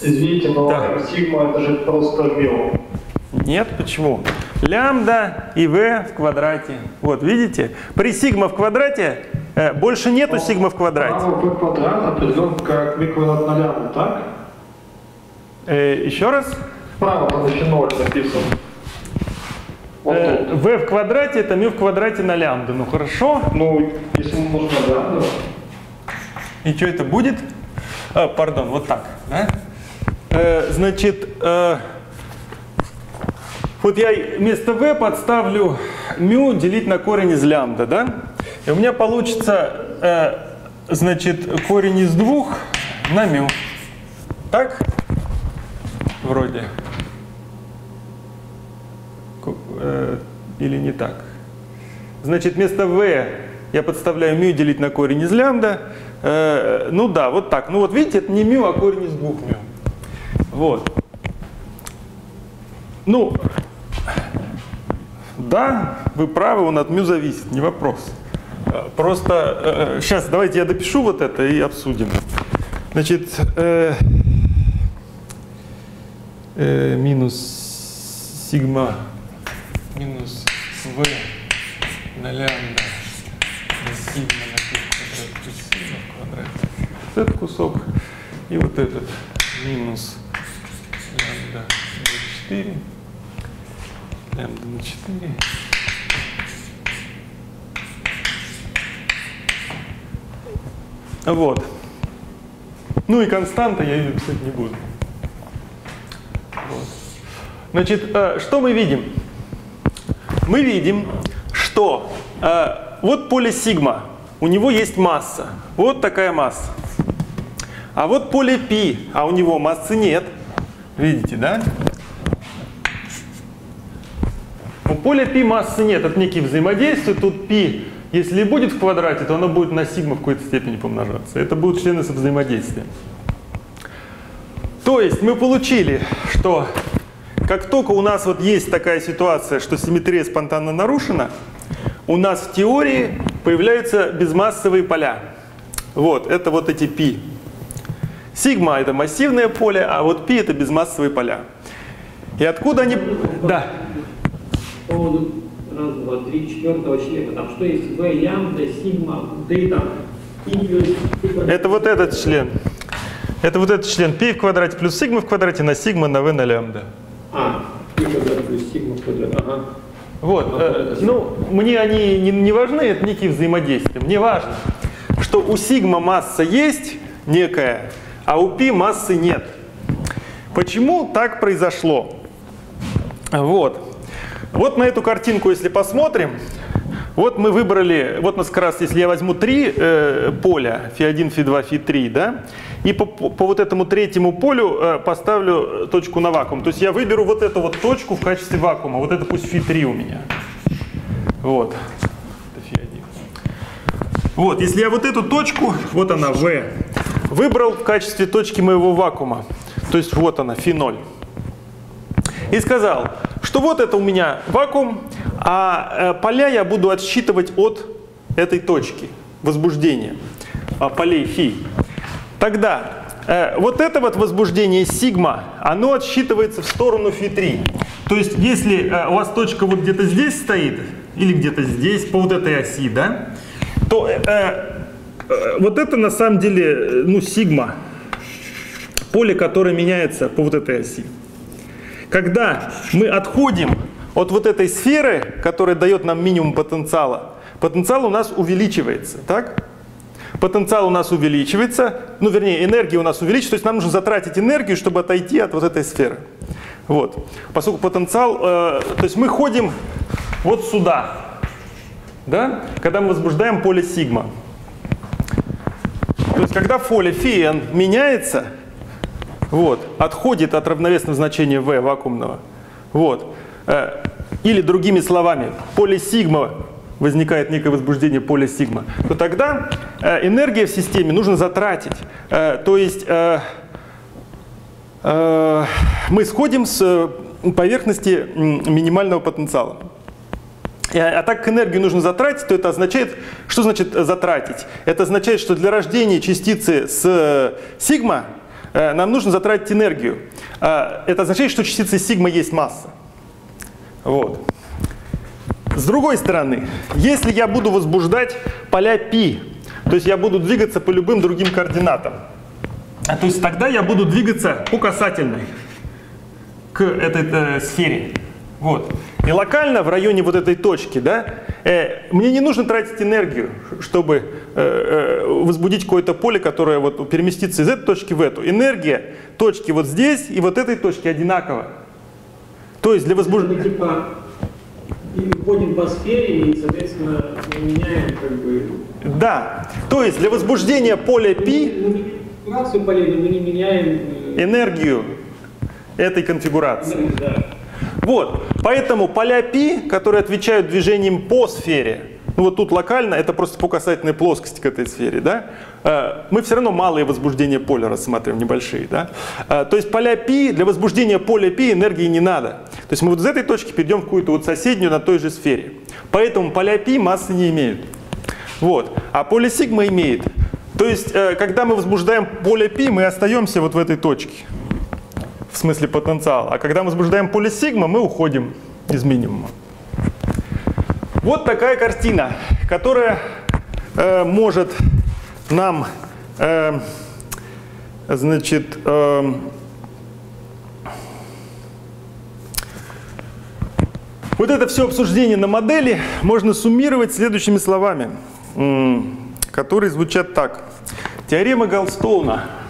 Извините, но Да. сигма это же просто мио. Нет, почему? Лямбда и v в квадрате. Вот, видите? При сигма в квадрате э, больше нету сигма в квадрате. Право v квадрат определен как v квадрат на лямбда, так? Э, еще раз. Справа там еще ноль написан. Вот Э, тут. v в квадрате это μ в квадрате на лямбда. Ну хорошо. Ну, если нужно лямбда, И что это будет? А, пардон, вот так. да? Э, значит, э, вот я вместо v подставлю μ делить на корень из лямбда, да? И у меня получится, э, значит, корень из двух на μ. Так? Вроде. Ку- э, или не так? Значит, вместо v я подставляю μ делить на корень из лямбда. Э, ну да, вот так. Ну вот видите, это не μ, а корень из двух μ. Вот. Ну, да, вы правы, он от μ зависит, не вопрос. Э, Просто сейчас давайте я допишу вот это и обсудим. Значит, э, минус сигма минус v на лямбда. На сигма на π в квадрате. Плюс в этот кусок и вот этот минус лямбда на 4 лямбда на 4 вот. Ну и константа я ее писать не буду. Значит, э, что мы видим? Мы видим, что э, вот поле сигма, у него есть масса. Вот такая масса. А вот поле π, а у него массы нет. Видите, да? У поля π массы нет, это некие взаимодействия. Тут π, если и будет в квадрате, то оно будет на сигма в какой-то степени помножаться. Это будут члены со взаимодействием. То есть мы получили, что как только у нас вот есть такая ситуация, что симметрия спонтанно нарушена, у нас в теории появляются безмассовые поля. Вот, это вот эти π. Сигма это массивное поле, а вот π это безмассовые поля. И откуда они... Да. По поводу раз, два, три, четвертого члена. Там что есть? В, лямбда, сигма, d, там, и плюс... Это вот этот член. Это вот этот член π в квадрате плюс сигма в квадрате на сигма на v на лямбда. А, и квадрат плюс сигма в квадрат. Ага. Вот, э, ну, мне они не, не важны, это некие взаимодействия. Мне важно, что у сигма масса есть некая, а у π массы нет. Почему так произошло? Вот. Вот на эту картинку, если посмотрим, вот мы выбрали, вот у нас как раз, если я возьму три э, поля, φ1, φ2, φ3, да, и по, по, по вот этому третьему полю э, поставлю точку на вакуум. То есть я выберу вот эту вот точку в качестве вакуума, вот это пусть φ3 у меня. Вот. Это φ1. Вот, если я вот эту точку, вот она, В, выбрал в качестве точки моего вакуума, то есть вот она, φ0, и сказал, что вот это у меня вакуум, а э, поля я буду отсчитывать от этой точки возбуждения а, полей фи. Тогда э, вот это вот возбуждение сигма, оно отсчитывается в сторону фи3. То есть если э, у вас точка вот где-то здесь стоит, или где-то здесь, по вот этой оси, да, то э, э, вот это на самом деле, э, ну, сигма, поле, которое меняется по вот этой оси. Когда мы отходим от вот этой сферы, которая дает нам минимум потенциала, потенциал у нас увеличивается, так? Потенциал у нас увеличивается, ну вернее энергия у нас увеличивается, то есть нам нужно затратить энергию, чтобы отойти от вот этой сферы. Вот. Поскольку потенциал, э, то есть мы ходим вот сюда, да, когда мы возбуждаем поле сигма. То есть когда поле фи меняется, вот, отходит от равновесного значения v вакуумного, вот, э, или другими словами, поле сигма возникает некое возбуждение поля сигма, то тогда э, энергия в системе нужно затратить. Э, то есть э, мы сходим с поверхности минимального потенциала. А так как энергию нужно затратить, то это означает, что значит затратить? Это означает, что для рождения частицы с сигма нам нужно затратить энергию. Это означает, что частица сигма есть масса. Вот. С другой стороны, если я буду возбуждать поля π, то есть я буду двигаться по любым другим координатам, то есть тогда я буду двигаться по касательной к этой э, сфере. Вот. И локально в районе вот этой точки, да, э, мне не нужно тратить энергию, чтобы э, э, возбудить какое-то поле, которое вот переместится из этой точки в эту. Энергия точки вот здесь и вот этой точки одинакова. То есть для возбуждения... Типа, и ходим по сфере и, соответственно, меняем как бы... Да, то есть для возбуждения поля π... Конфигурацию полей, но мы не меняем... Энергию этой конфигурации. Да. Вот, поэтому поля π, которые отвечают движением по сфере, ну вот тут локально, это просто по касательной плоскости к этой сфере, да, мы все равно малые возбуждения поля рассматриваем, небольшие, да. То есть поля π, для возбуждения поля π энергии не надо. То есть мы вот из этой точки перейдем в какую-то вот соседнюю на той же сфере. Поэтому поля π массы не имеют. Вот. А поле сигма имеет. То есть, когда мы возбуждаем поле π, мы остаемся вот в этой точке. В смысле потенциала. А когда мы возбуждаем поле сигма, мы уходим из минимума. Вот такая картина, которая э, может нам, э, значит, э, вот это все обсуждение на модели можно суммировать следующими словами, которые звучат так. Теорема Голстоуна.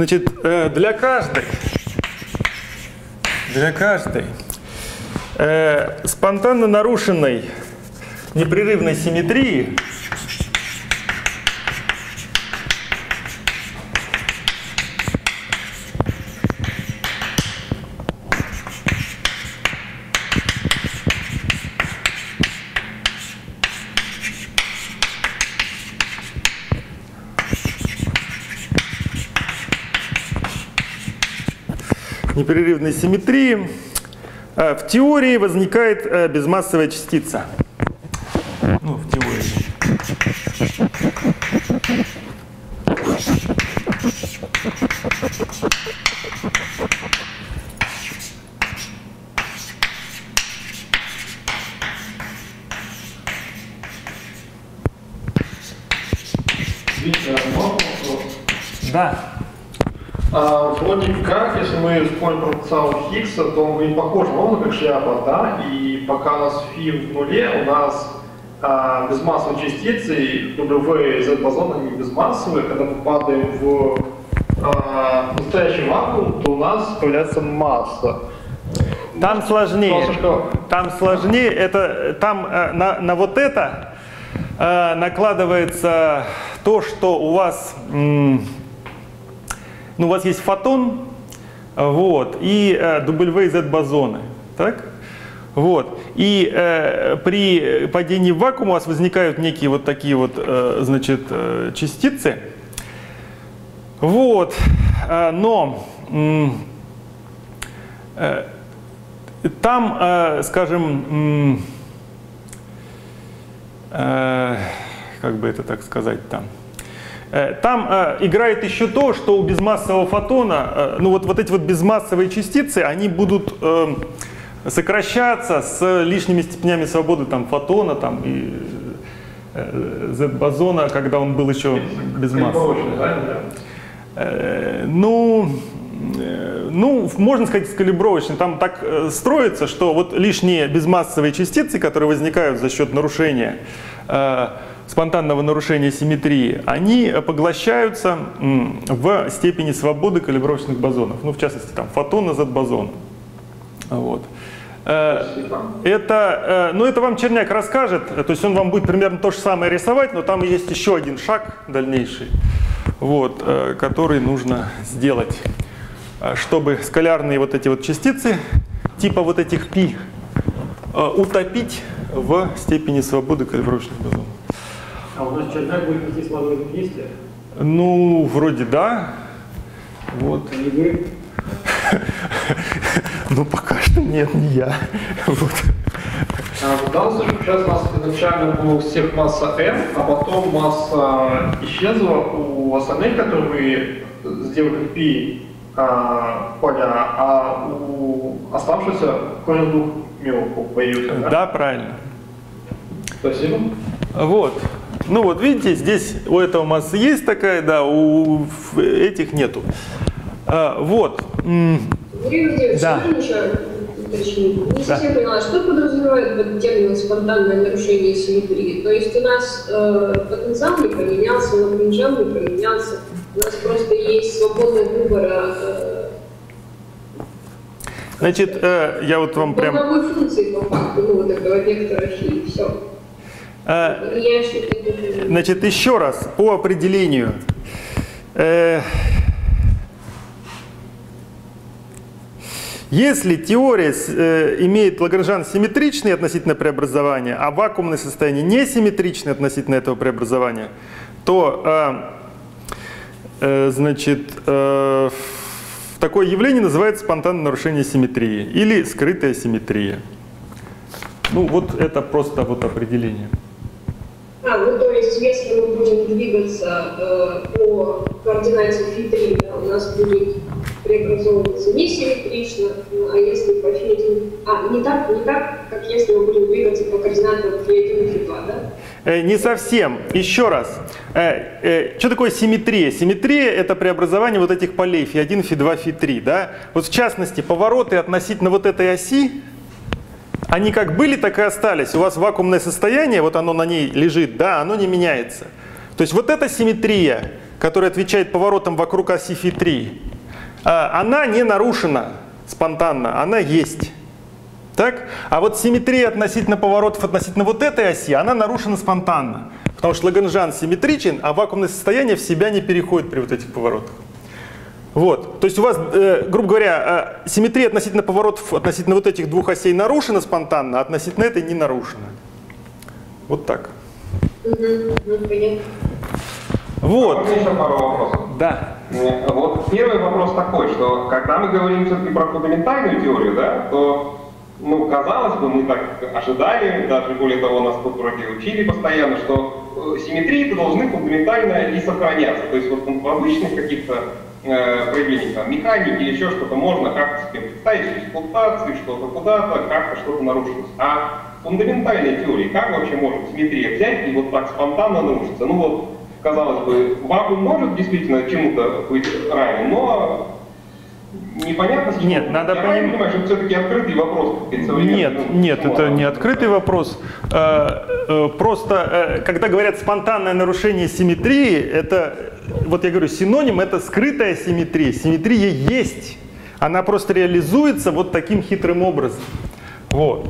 Значит, для каждой, для каждой. Э, спонтанно нарушенной непрерывной симметрии непрерывной симметрии э, в теории возникает э, безмассовая частица. Ну, в теории. Вопрос? Да. А, вроде как, если мы используем потенциал Хиггса, то он не похож ровно как шляпа, да? И пока у нас фи в нуле, у нас а, безмассовые частицы, и W и Z бозон, они безмассовые. Когда мы падаем в а, настоящий вакуум, то у нас появляется масса. Там сложнее. Там сложнее. Это там э, на, на вот это э, накладывается то, что у вас, ну, у вас есть фотон, вот, и э, W и Z бозоны, так? Вот. И э, при падении в вакуум у вас возникают некие вот такие вот, э, значит, э, частицы. Вот. Э, но э, там, э, скажем, э, как бы это так сказать там, Э, там э, играет еще то, что у безмассового фотона, э, ну вот, вот эти вот безмассовые частицы, они будут э, сокращаться с лишними степенями свободы там, фотона там, и э, Z-бозона, когда он был еще безмассовый. Да? Э, Ну, э, ну, можно сказать, скалибровочный. Там так э, строится, что вот лишние безмассовые частицы, которые возникают за счет нарушения, э, спонтанного нарушения симметрии, они поглощаются в степени свободы калибровочных бозонов. Ну, в частности, там фотона Z-бозона. Вот. Э, Это, э, ну, это вам Черняк расскажет, то есть он вам будет примерно то же самое рисовать, но там есть еще один шаг дальнейший, вот, э, который нужно сделать, чтобы скалярные вот эти вот частицы, типа вот этих э, утопить в степени свободы калибровочных бозонов. А у нас чердак будет вести с вами вместе, Ну, вроде да. Вот. не вы. Ну, пока что нет, не я. Вот. А, случае сейчас у нас изначально была у всех масса n, а потом масса исчезла у остальных, которые мы сделали π а, поля, а у оставшихся корень двух мелких появился. Да? Да, правильно. Спасибо. Вот. Ну вот, видите, здесь у этого массы есть такая, да, у этих нету. А, вот. Да. уточнить? Не совсем поняла, что подразумевает под термин спонтанное нарушение симметрии? То есть у нас э, потенциал не поменялся, Лагранжан не поменялся, у нас просто есть свободный выбор э, Значит, э, я вот вам прям... функции по факту, ну, вот этого вектора фи, все. Значит, еще раз, по определению. Э, Если теория э, имеет Лагранжан симметричные относительно преобразования, а вакуумное состояние несимметричное относительно этого преобразования, то э, э, значит, э, такое явление называется спонтанное нарушение симметрии или скрытая симметрия. Ну вот это просто вот определение. А, ну то есть, если мы будем двигаться э, по координате фи да, у нас будет преобразовываться несимметрично, ну, а если по фи А, не так, не так, как если мы будем двигаться по координатам фи 1 и фи 2, да? Э, не совсем. Еще раз. Э, э, что такое симметрия? Симметрия – это преобразование вот этих полей фи1, фи2, фи3. Да? Вот в частности, повороты относительно вот этой оси они как были, так и остались. У вас вакуумное состояние, вот оно на ней лежит, да, оно не меняется. То есть вот эта симметрия, которая отвечает поворотам вокруг оси φ3, э, она не нарушена спонтанно, она есть. Так? А вот симметрия относительно поворотов относительно вот этой оси, она нарушена спонтанно. Потому что Лагранжан симметричен, а вакуумное состояние в себя не переходит при вот этих поворотах. Вот. То есть у вас, э, грубо говоря, э, симметрия относительно поворотов, относительно вот этих двух осей нарушена спонтанно, а относительно этой не нарушена. Вот так. Вот. Можно еще пару вопросов? Да. Э, вот первый вопрос такой, что когда мы говорим все-таки про фундаментальную теорию, да, то ну, казалось бы, мы так ожидали, даже более того, нас тут вроде учили постоянно, что э, симметрии должны фундаментально и сохраняться. То есть вот в обычных каких-то э, проявлениях там, механики или еще что-то можно как-то себе представить, эксплуатации, что-то куда-то, как-то что-то нарушилось. А фундаментальной теории, как вообще может симметрия взять и вот так спонтанно нарушиться? Ну вот, казалось бы, вакуум может действительно чему-то быть равен, но непонятно, с Нет, надо Я поним- понимаю, что все-таки открытый вопрос перед современным Нет, нет, это не открытый вопрос. Э, э, Просто, когда говорят спонтанное нарушение симметрии, это, вот я говорю, синоним это скрытая симметрия. Симметрия есть. Она просто реализуется вот таким хитрым образом. Вот.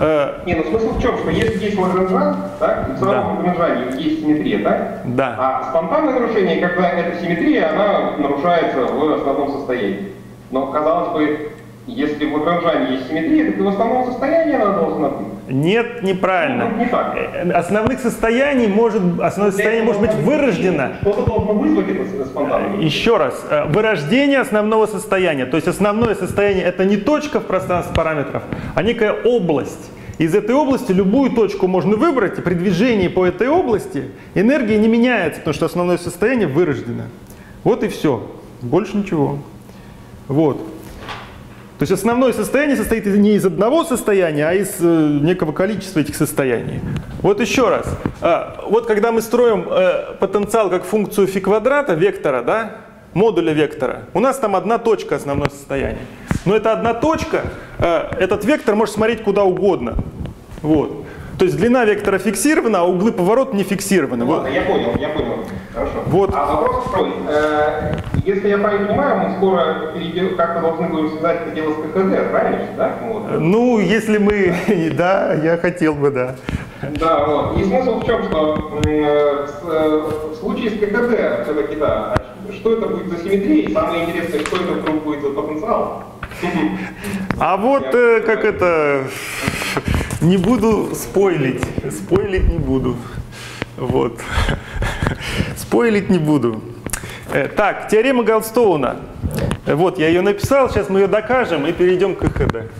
Э, Не, ну смысл в чем, что если есть Лагранжан, так, в самом Да. Лагранжане есть симметрия, так? Да. А спонтанное нарушение, когда эта симметрия, она нарушается в основном состоянии. Но, казалось бы, если в Лагранжане есть симметрия, и в основном состоянии она должна быть. Нет, неправильно. Ну, не так. Э, Основных состояний может, основное состояние может быть вырождено. Что-то должно вызвать это спонтанное. Еще раз, э, вырождение основного состояния. То есть основное состояние это не точка в пространстве параметров, а некая область. Из этой области любую точку можно выбрать, и при движении по этой области энергия не меняется, потому что основное состояние вырождено. Вот и все. Больше ничего. Вот. То есть основное состояние состоит не из одного состояния, а из э, некого количества этих состояний. Вот еще раз. А, вот когда мы строим э, потенциал как функцию фи квадрата, вектора, да, модуля вектора, у нас там одна точка основное состояние. Но эта одна точка, э, этот вектор может смотреть куда угодно. Вот. То есть длина вектора фиксирована, а углы поворота не фиксированы. Вот. Ладно, я понял, я понял. Хорошо. Вот. А вопрос второй. Э, если я правильно понимаю, мы скоро как-то должны будем связать это дело с ККД, правильно? Да? Вот. Ну, если мы... Да, я хотел бы, да. Да, вот. И смысл в чем, что э, в случае с ККД все-таки, да, а что это будет за симметрия? И самое интересное, что это вдруг будет за потенциал? А вот э, как это, не буду спойлить, спойлить не буду. Вот. Спойлить не буду. Э, Так, теорема Голдстоуна. Э, Вот, я ее написал, сейчас мы ее докажем и перейдем к КХД.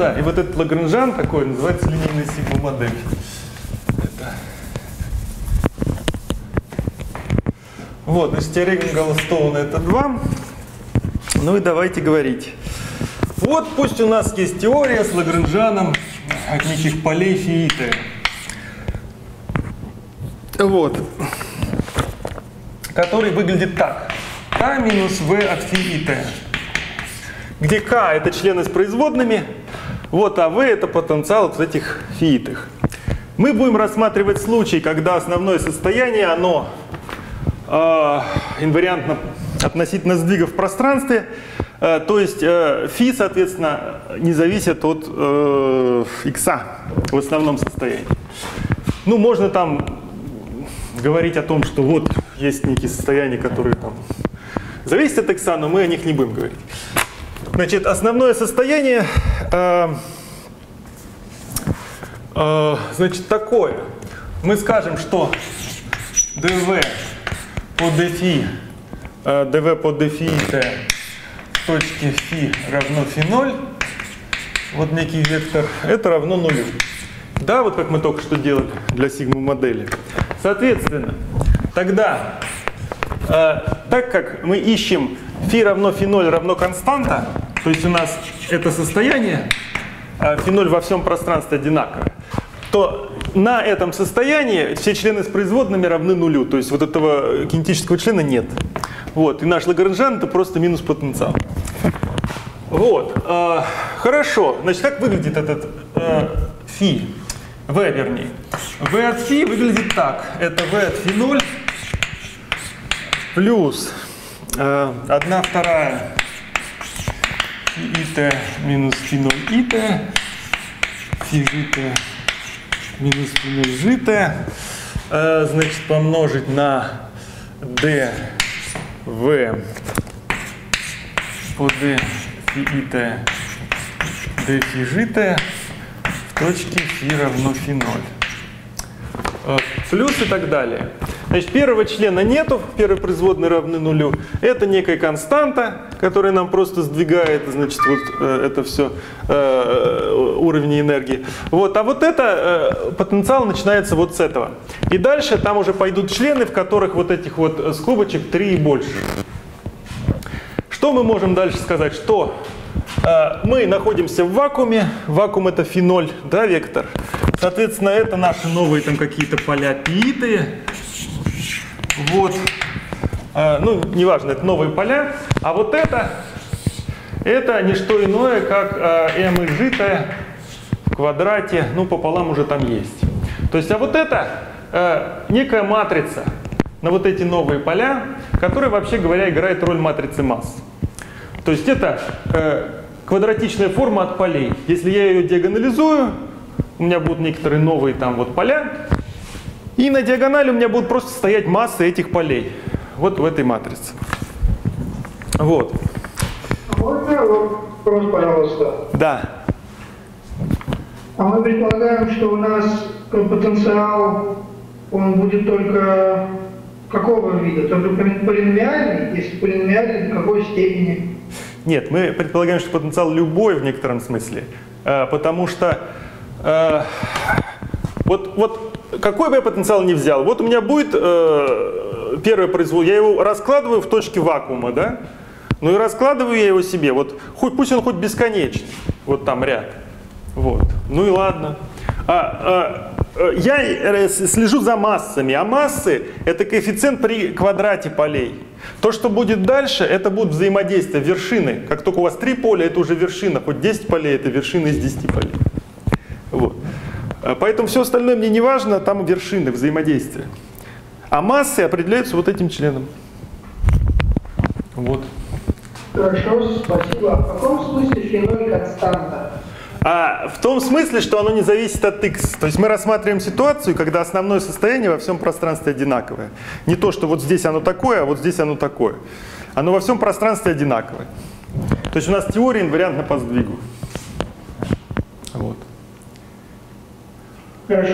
Да, и вот этот Лагранжан такой называется линейная сигма-модель. Вот, значит, теорема Голдстоуна это 2. Ну и давайте говорить. Вот пусть у нас есть теория с Лагранжаном от неких полей фииты. Вот. Который выглядит так. К минус В от фи и Т. Где К это члены с производными, вот, а В это потенциал вот этих фиитых. Мы будем рассматривать случай, когда основное состояние, оно э, инвариантно относительно сдвига в пространстве, э, то есть э, фи, соответственно, не зависит от э, икса в основном состоянии. Ну, можно там говорить о том, что вот есть некие состояния, которые там зависят от икса, но мы о них не будем говорить. Значит, основное состояние, э, э, значит, такое. Мы скажем, что dv по дефи, э, dv по дефи t в точке φ равно φ0, вот некий вектор, это равно нулю. Да, вот как мы только что делали для сигма модели. Соответственно, тогда, э, так как мы ищем φ равно φ0 равно константа, то есть у нас это состояние, э, φ0 во всем пространстве одинаково, то на этом состоянии все члены с производными равны нулю. То есть вот этого кинетического члена нет. Вот. И наш Лагранжан это просто минус потенциал. Вот. э, хорошо. Значит, как выглядит этот э, фи? В вернее. В от фи выглядит так. Это В от фи 0 плюс э, 1 вторая фи фи ит минус 0 ит, фи жит минус 0 жит, э, значит, помножить на d в по d фи ит d фи жит в точке фи равно фи 0. Э, плюс и так далее. Значит, первого члена нету, первой производной равны нулю. Это некая константа, которая нам просто сдвигает, значит, вот э, это все э, уровни энергии. Вот, а вот это э, потенциал начинается вот с этого. И дальше там уже пойдут члены, в которых вот этих вот скобочек 3 и больше. Что мы можем дальше сказать? Что э, мы находимся в вакууме, вакуум это феноль, да, вектор. Соответственно, это наши новые там какие-то поля пииты. Вот. А, ну, неважно, это новые поля. А вот это, это не что иное, как а, m изжитое в квадрате, ну, пополам уже там есть. То есть, а вот это а, некая матрица на вот эти новые поля, которая, вообще говоря, играет роль матрицы масс. То есть это э, квадратичная форма от полей. Если я ее диагонализую, у меня будут некоторые новые там вот поля, и на диагонали у меня будут просто стоять массы этих полей. Вот в этой матрице. Вот. Можно вопрос, пожалуйста? Да. А мы предполагаем, что у нас потенциал, он будет только какого вида? Только полиномиальный? Если полиномиальный, в какой степени? Нет, мы предполагаем, что потенциал любой в некотором смысле. Э, потому что Э, вот, вот какой бы я потенциал ни взял, вот у меня будет э, первое производство, я его раскладываю в точке вакуума, да? Ну и раскладываю я его себе, вот хоть, пусть он хоть бесконечный, вот там ряд. Вот. Ну и ладно. А, а, я э, слежу за массами, а массы это коэффициент при квадрате полей. То, что будет дальше, это будут взаимодействия, вершины. Как только у вас три поля, это уже вершина, хоть 10 полей, это вершина из 10 полей. Вот. А поэтому все остальное мне не важно, там вершины взаимодействия. А массы определяются вот этим членом. Вот. Хорошо, спасибо. В каком смысле феноль константа? А в том смысле, что оно не зависит от x. То есть мы рассматриваем ситуацию, когда основное состояние во всем пространстве одинаковое. Не то, что вот здесь оно такое, а вот здесь оно такое. Оно во всем пространстве одинаковое. То есть у нас теория инвариантна по сдвигу. Хорошо.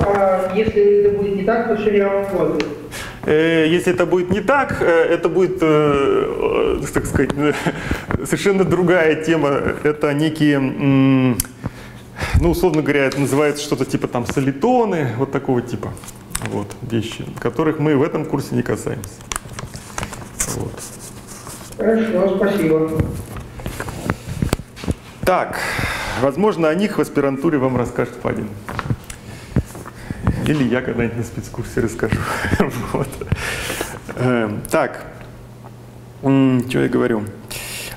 А если это будет не так, то ширя входа? Э, если это будет не так, э, это будет, э, так сказать, совершенно другая тема. Это некие, ну, условно говоря, это называется что-то типа там солитоны, вот такого типа. Вот, вещи, которых мы в этом курсе не касаемся. Вот. Хорошо, спасибо. Так, возможно, о них в аспирантуре вам расскажет Фадин. Или я когда-нибудь на спецкурсе расскажу. вот. Эм, так, что я говорю?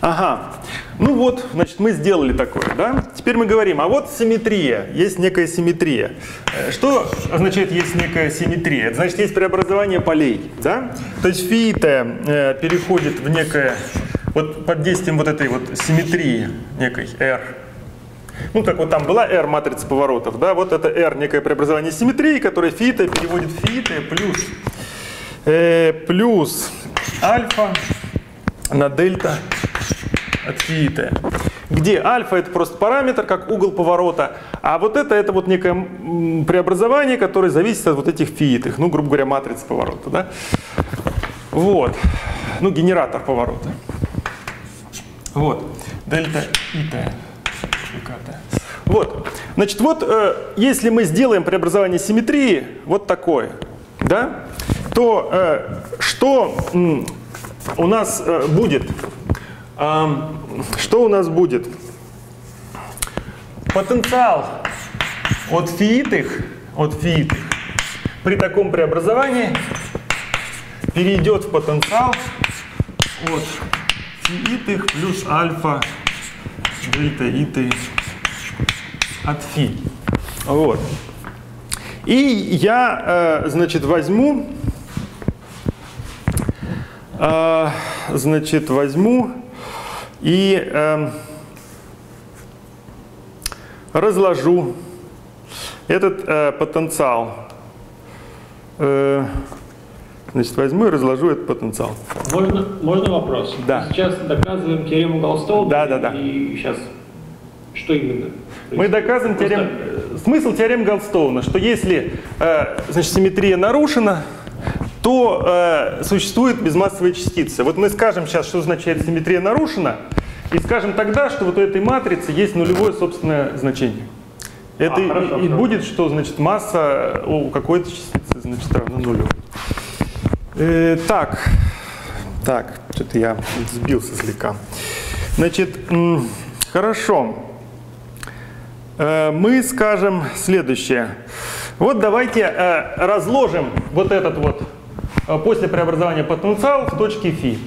Ага, ну вот, значит, мы сделали такое, да? Теперь мы говорим, а вот симметрия, есть некая симметрия. Э, что означает есть некая симметрия? Это значит, есть преобразование полей, да? То есть фиита э, переходит в некое, вот под действием вот этой вот симметрии некой R, ну, как вот там была R матрица поворотов, да, вот это R некое преобразование симметрии, которое фита переводит фита плюс, э, плюс альфа на дельта от фита. Где альфа это просто параметр, как угол поворота, а вот это это вот некое преобразование, которое зависит от вот этих фиитых, ну, грубо говоря, матрицы поворота, да. Вот, ну, генератор поворота. Вот, дельта и т. Вот, значит, вот э, если мы сделаем преобразование симметрии вот такое, да, то э, что м, у нас э, будет? Э, что у нас будет? Потенциал от фиитых, от фиитых при таком преобразовании перейдет в потенциал от фиитых плюс альфа дельта иты от фи. Вот. И я, э, значит, возьму, э, значит, возьму и э, разложу этот потенциал. Значит, возьму и разложу этот потенциал. Можно, можно вопрос? Да. Мы сейчас доказываем теорему Голстоуна. Да, да, да. И сейчас что именно? Мы доказываем теорем, смысл теоремы Голдстоуна, что если э, значит, симметрия нарушена, то э, существует безмассовая частица. Вот мы скажем сейчас, что означает симметрия нарушена, и скажем тогда, что вот у этой матрицы есть нулевое собственное значение. Это А, и- хорошо, и, хорошо. будет, что значит масса у какой-то частицы значит равна нулю. Э, так, так, что-то я сбился слегка. Значит, хорошо. Э, мы скажем следующее. Вот давайте э, разложим вот этот вот э, после преобразования потенциал в точке φ.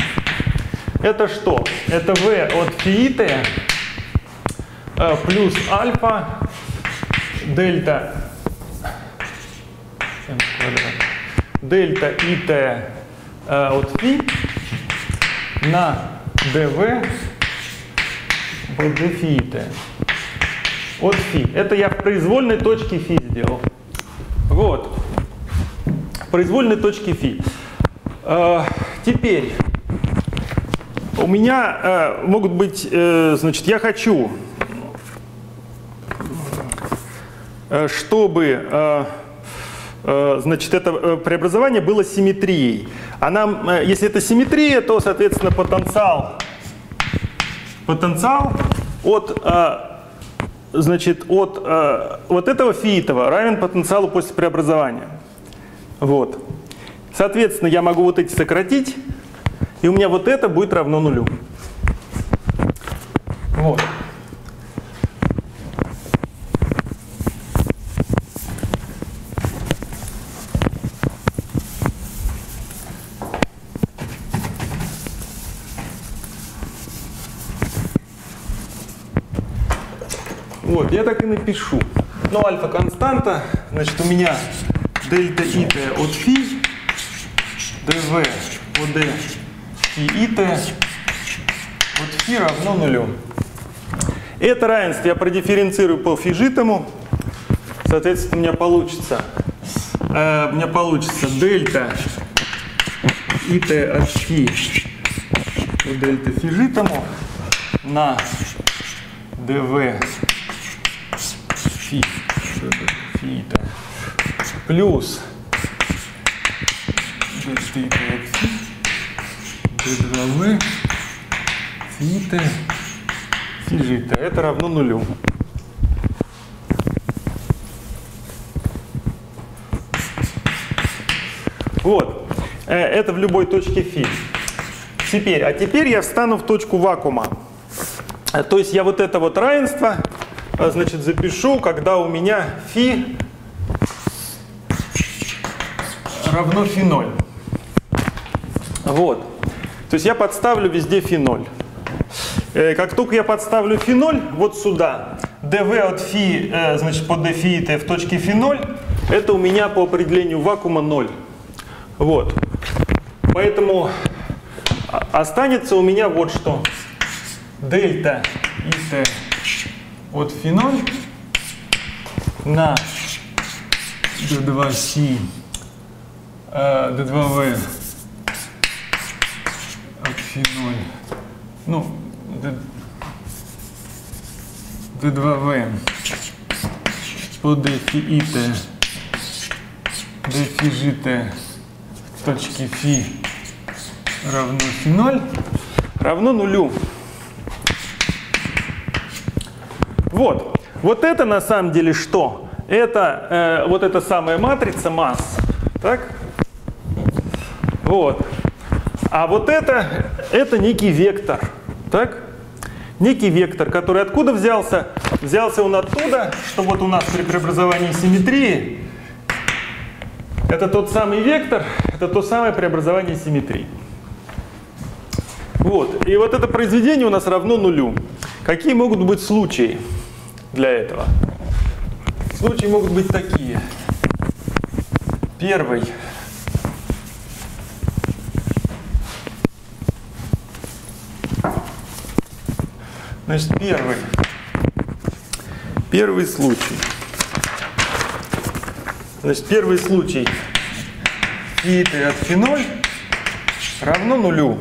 Это что? Это v от фииты плюс альфа дельта дельта и т от фи на dv от дфи т от φ. Это я в произвольной точке φ сделал. Вот. В произвольной точке φ. Э, теперь у меня э, могут быть, э, значит, я хочу, э, чтобы, э, э, значит, это э, преобразование было симметрией. А нам, э, если это симметрия, то, соответственно, потенциал, потенциал от э, значит, от э, вот этого фиитова равен потенциалу после преобразования. Вот. Соответственно, я могу вот эти сократить, и у меня вот это будет равно нулю. Вот. Я так и напишу. Ну, альфа константа, значит, у меня дельта ит от фи, dv от d фи ит от фи равно нулю. Это равенство я продифференцирую по фижитому. Соответственно, у меня получится, э, у меня получится дельта ит от фи дельта фижитому на dv фи, фита плюс d2v фита фижита. Это равно нулю. Вот. Э, Это в любой точке фи. Теперь, а теперь я встану в точку вакуума. Э, То есть я вот это вот равенство, значит, запишу, когда у меня фи равно фи 0. Вот. То есть я подставлю везде фи 0. Э, Как только я подставлю фи 0 вот сюда, dv от фи, э, значит, по d фи t в точке фи 0, это у меня по определению вакуума 0. Вот. Поэтому а- останется у меня вот что. Дельта ит от 0 на d2c э, d2v от 0. Ну, d, d2v по d фи ит d фи жит в точке фи равно 0 равно нулю. Вот. Вот это на самом деле что? Это э, вот эта самая матрица масс. Так? Вот. А вот это, это некий вектор. Так? Некий вектор, который откуда взялся? Взялся он оттуда, что вот у нас при преобразовании симметрии это тот самый вектор, это то самое преобразование симметрии. Вот. И вот это произведение у нас равно нулю. Какие могут быть случаи для этого? Случаи могут быть такие. Первый. Значит, первый. Первый случай. Значит, первый случай фи от 0 равно нулю.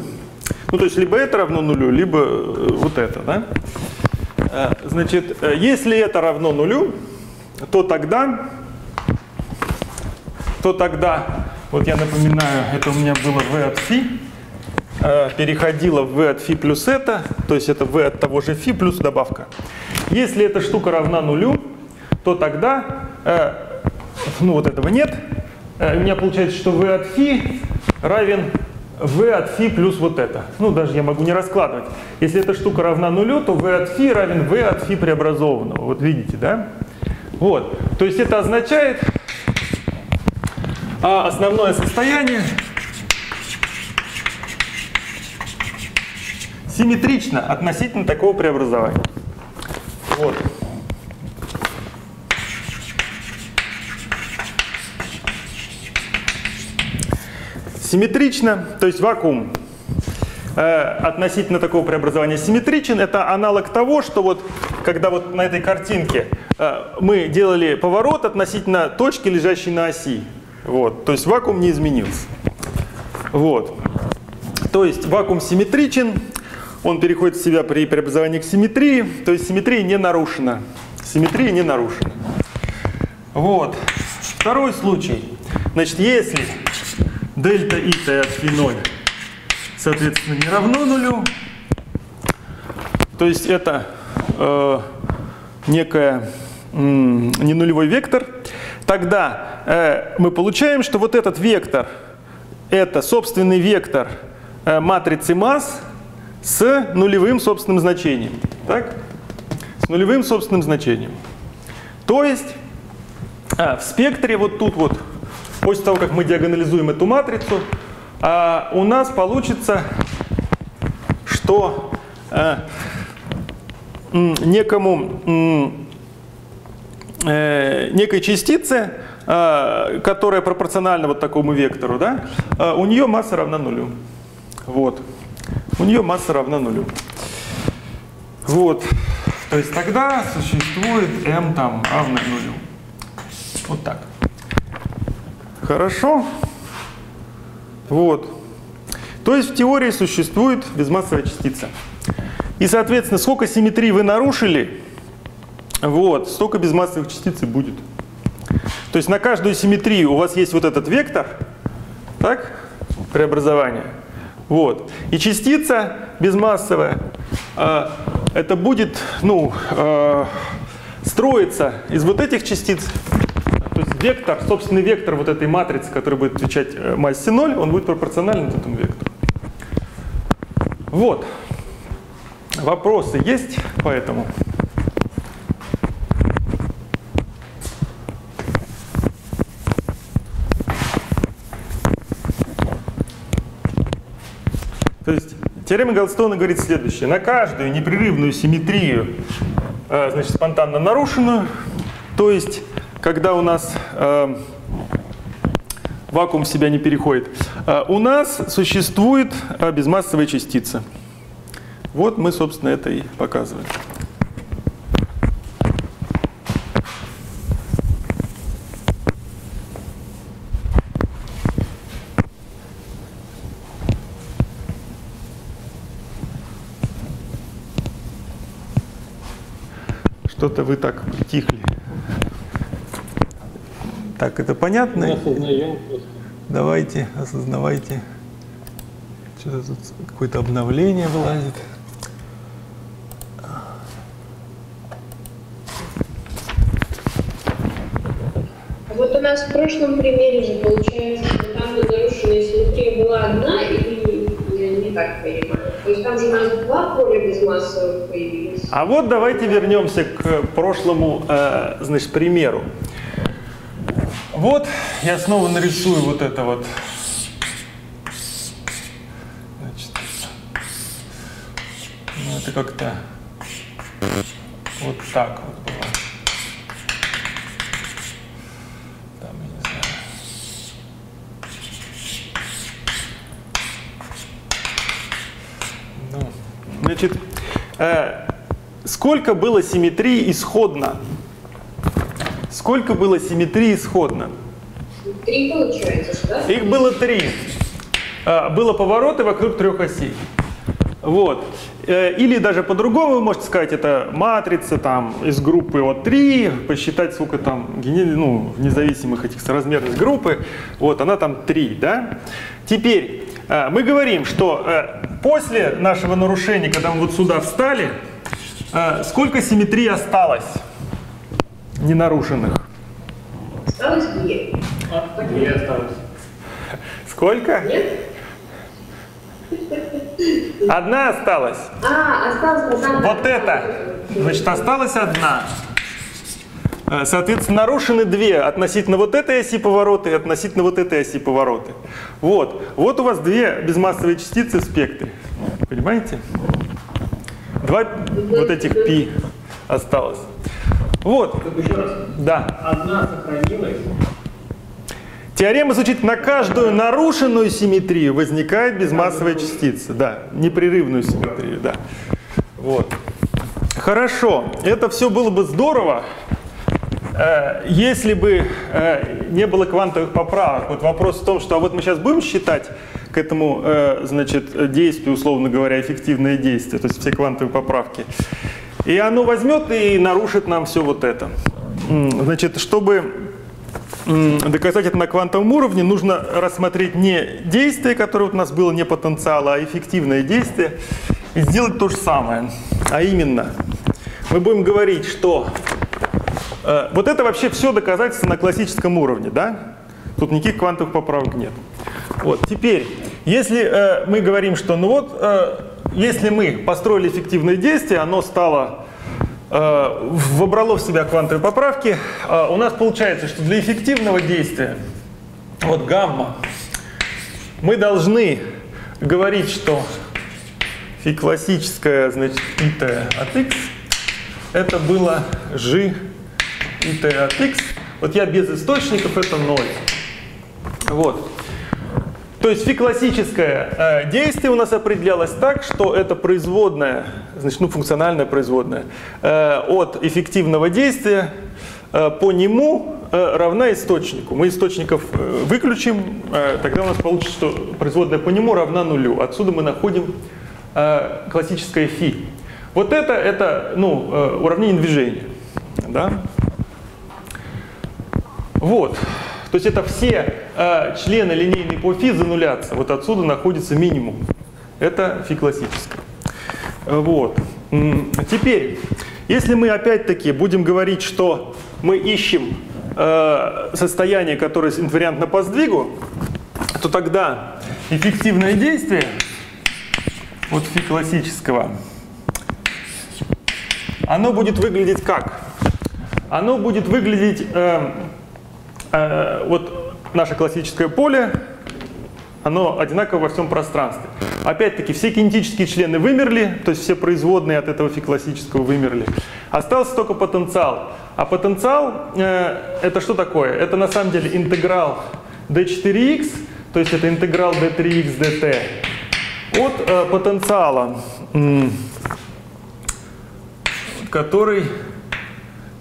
Ну, то есть, либо это равно нулю, либо э, вот это, да? Э, значит, э, если это равно нулю, то тогда, то тогда, вот я напоминаю, это у меня было v от φ, переходило в v от φ плюс это, то есть это v от того же φ плюс добавка. Если эта штука равна нулю, то тогда, ну вот этого нет, у меня получается, что v от φ равен v от φ плюс вот это. Ну, даже я могу не раскладывать. Если эта штука равна нулю, то v от φ равен v от φ преобразованного. Вот видите, да? Вот. То есть это означает а основное состояние симметрично относительно такого преобразования. Вот. Симметрично, то есть вакуум э, относительно такого преобразования симметричен. Это аналог того, что вот когда вот на этой картинке э, мы делали поворот относительно точки, лежащей на оси. Вот, то есть вакуум не изменился. Вот. То есть вакуум симметричен, он переходит в себя при преобразовании к симметрии, то есть симметрия не нарушена. Симметрия не нарушена. Вот. Второй случай. Значит, если дельта и t от фи 0 соответственно не равно нулю. То есть это э, некая э, не нулевой вектор. Тогда э, мы получаем, что вот этот вектор это собственный вектор э, матрицы масс с нулевым собственным значением. Так? С нулевым собственным значением. То есть а, в спектре вот тут вот После того, как мы диагонализуем эту матрицу, а, у нас получится, что а, некому, э, некой частице, а, которая пропорциональна вот такому вектору, да, у нее масса равна нулю. Вот. У нее масса равна нулю. Вот. То есть тогда существует m там равное нулю. Вот так. Хорошо? Вот. То есть в теории существует безмассовая частица. И, соответственно, сколько симметрий вы нарушили, вот, столько безмассовых частиц и будет. То есть на каждую симметрию у вас есть вот этот вектор, так, преобразования. Вот. И частица безмассовая, э, это будет, ну, э, строиться из вот этих частиц вектор, собственный вектор вот этой матрицы, который будет отвечать э, массе 0, он будет пропорционален этому вектору. Вот. Вопросы есть по этому? То есть теорема Голдстоуна говорит следующее. На каждую непрерывную симметрию, э, значит, спонтанно нарушенную, то есть когда у нас э, вакуум в себя не переходит, э, у нас существует э, безмассовая частица. Вот мы, собственно, это и показываем. Что-то вы так притихли. Так, это понятно? Мы осознаем просто. Давайте, осознавайте. Что-то тут какое-то обновление вылазит. Вот у нас в прошлом примере же получается, что там нарушенная симметрия была одна, или я не так понимаю. То есть там же у нас два поля безмассовых появились. А вот давайте вернемся к прошлому, э, значит, примеру. Вот я снова нарисую вот это вот. Значит, ну это как-то вот так вот было. Там, я не знаю. Ну, значит, э, сколько было симметрии исходно? Сколько было симметрии исходно? Три получается, да? Их было три. А, Было повороты вокруг трех осей. Вот. Э, Или даже по-другому вы можете сказать, это матрица там из группы от 3, посчитать, сколько там ну, независимых этих соразмерность группы. Вот, она там 3, да? Теперь э, мы говорим, что э, после нашего нарушения, когда мы вот сюда встали, сколько симметрий осталось ненарушенных? Осталось две. Две осталось. Сколько? Нет? Одна осталась. А, осталось одна. Вот это. Значит, осталась одна. Э, Соответственно, нарушены две относительно вот этой оси поворота и относительно вот этой оси повороты. Вот. Вот у вас две безмассовые частицы в спектре. Понимаете? Два вот этих пи осталось. Вот. Еще раз. Да. Одна сохранилась. Теорема звучит, на каждую нарушенную симметрию возникает безмассовая частица. Да, непрерывную симметрию, да. Вот. Хорошо, это все было бы здорово, э, если бы э, не было квантовых поправок. Вот вопрос в том, что а вот мы сейчас будем считать к этому, э, значит, действию, условно говоря, эффективное действие, то есть все квантовые поправки. И оно возьмет и нарушит нам все вот это. Значит, чтобы доказать это на квантовом уровне, нужно рассмотреть не действие, которое у нас было, не потенциал, а эффективное действие, и сделать то же самое. А именно, мы будем говорить, что э, вот это вообще все доказательство на классическом уровне, да? Тут никаких квантовых поправок нет. Вот, теперь, если э, мы говорим, что ну вот, э, если мы построили эффективное действие, оно стало э, вобрало в себя квантовые поправки, э, у нас получается, что для эффективного действия, вот гамма, мы должны говорить, что фи классическая, значит, ит от x, это было g ит от x. Вот я без источников, это 0. Вот. То есть фи классическое э, действие у нас определялось так, что это производная, значит, ну, функциональная производная э, от эффективного действия э, по нему равна источнику. Мы источников выключим, тогда у нас получится, что производная по нему равна нулю. Отсюда мы находим классическое фи. Вот это, это ну, уравнение движения. Да? Вот. То есть это все э, члены линейной по фи занулятся. Вот отсюда находится минимум. Это фи классическое. Вот. Теперь, если мы опять-таки будем говорить, что мы ищем э, состояние, которое инвариантно по сдвигу, то тогда эффективное действие от фи классического, оно будет выглядеть как? Оно будет выглядеть э, Э, вот наше классическое поле, оно одинаково во всем пространстве. Опять-таки, все кинетические члены вымерли, то есть все производные от этого фи классического вымерли. Остался только потенциал. А потенциал э, это что такое? Это на самом деле интеграл d4x, то есть это интеграл d3x dt от э, потенциала, который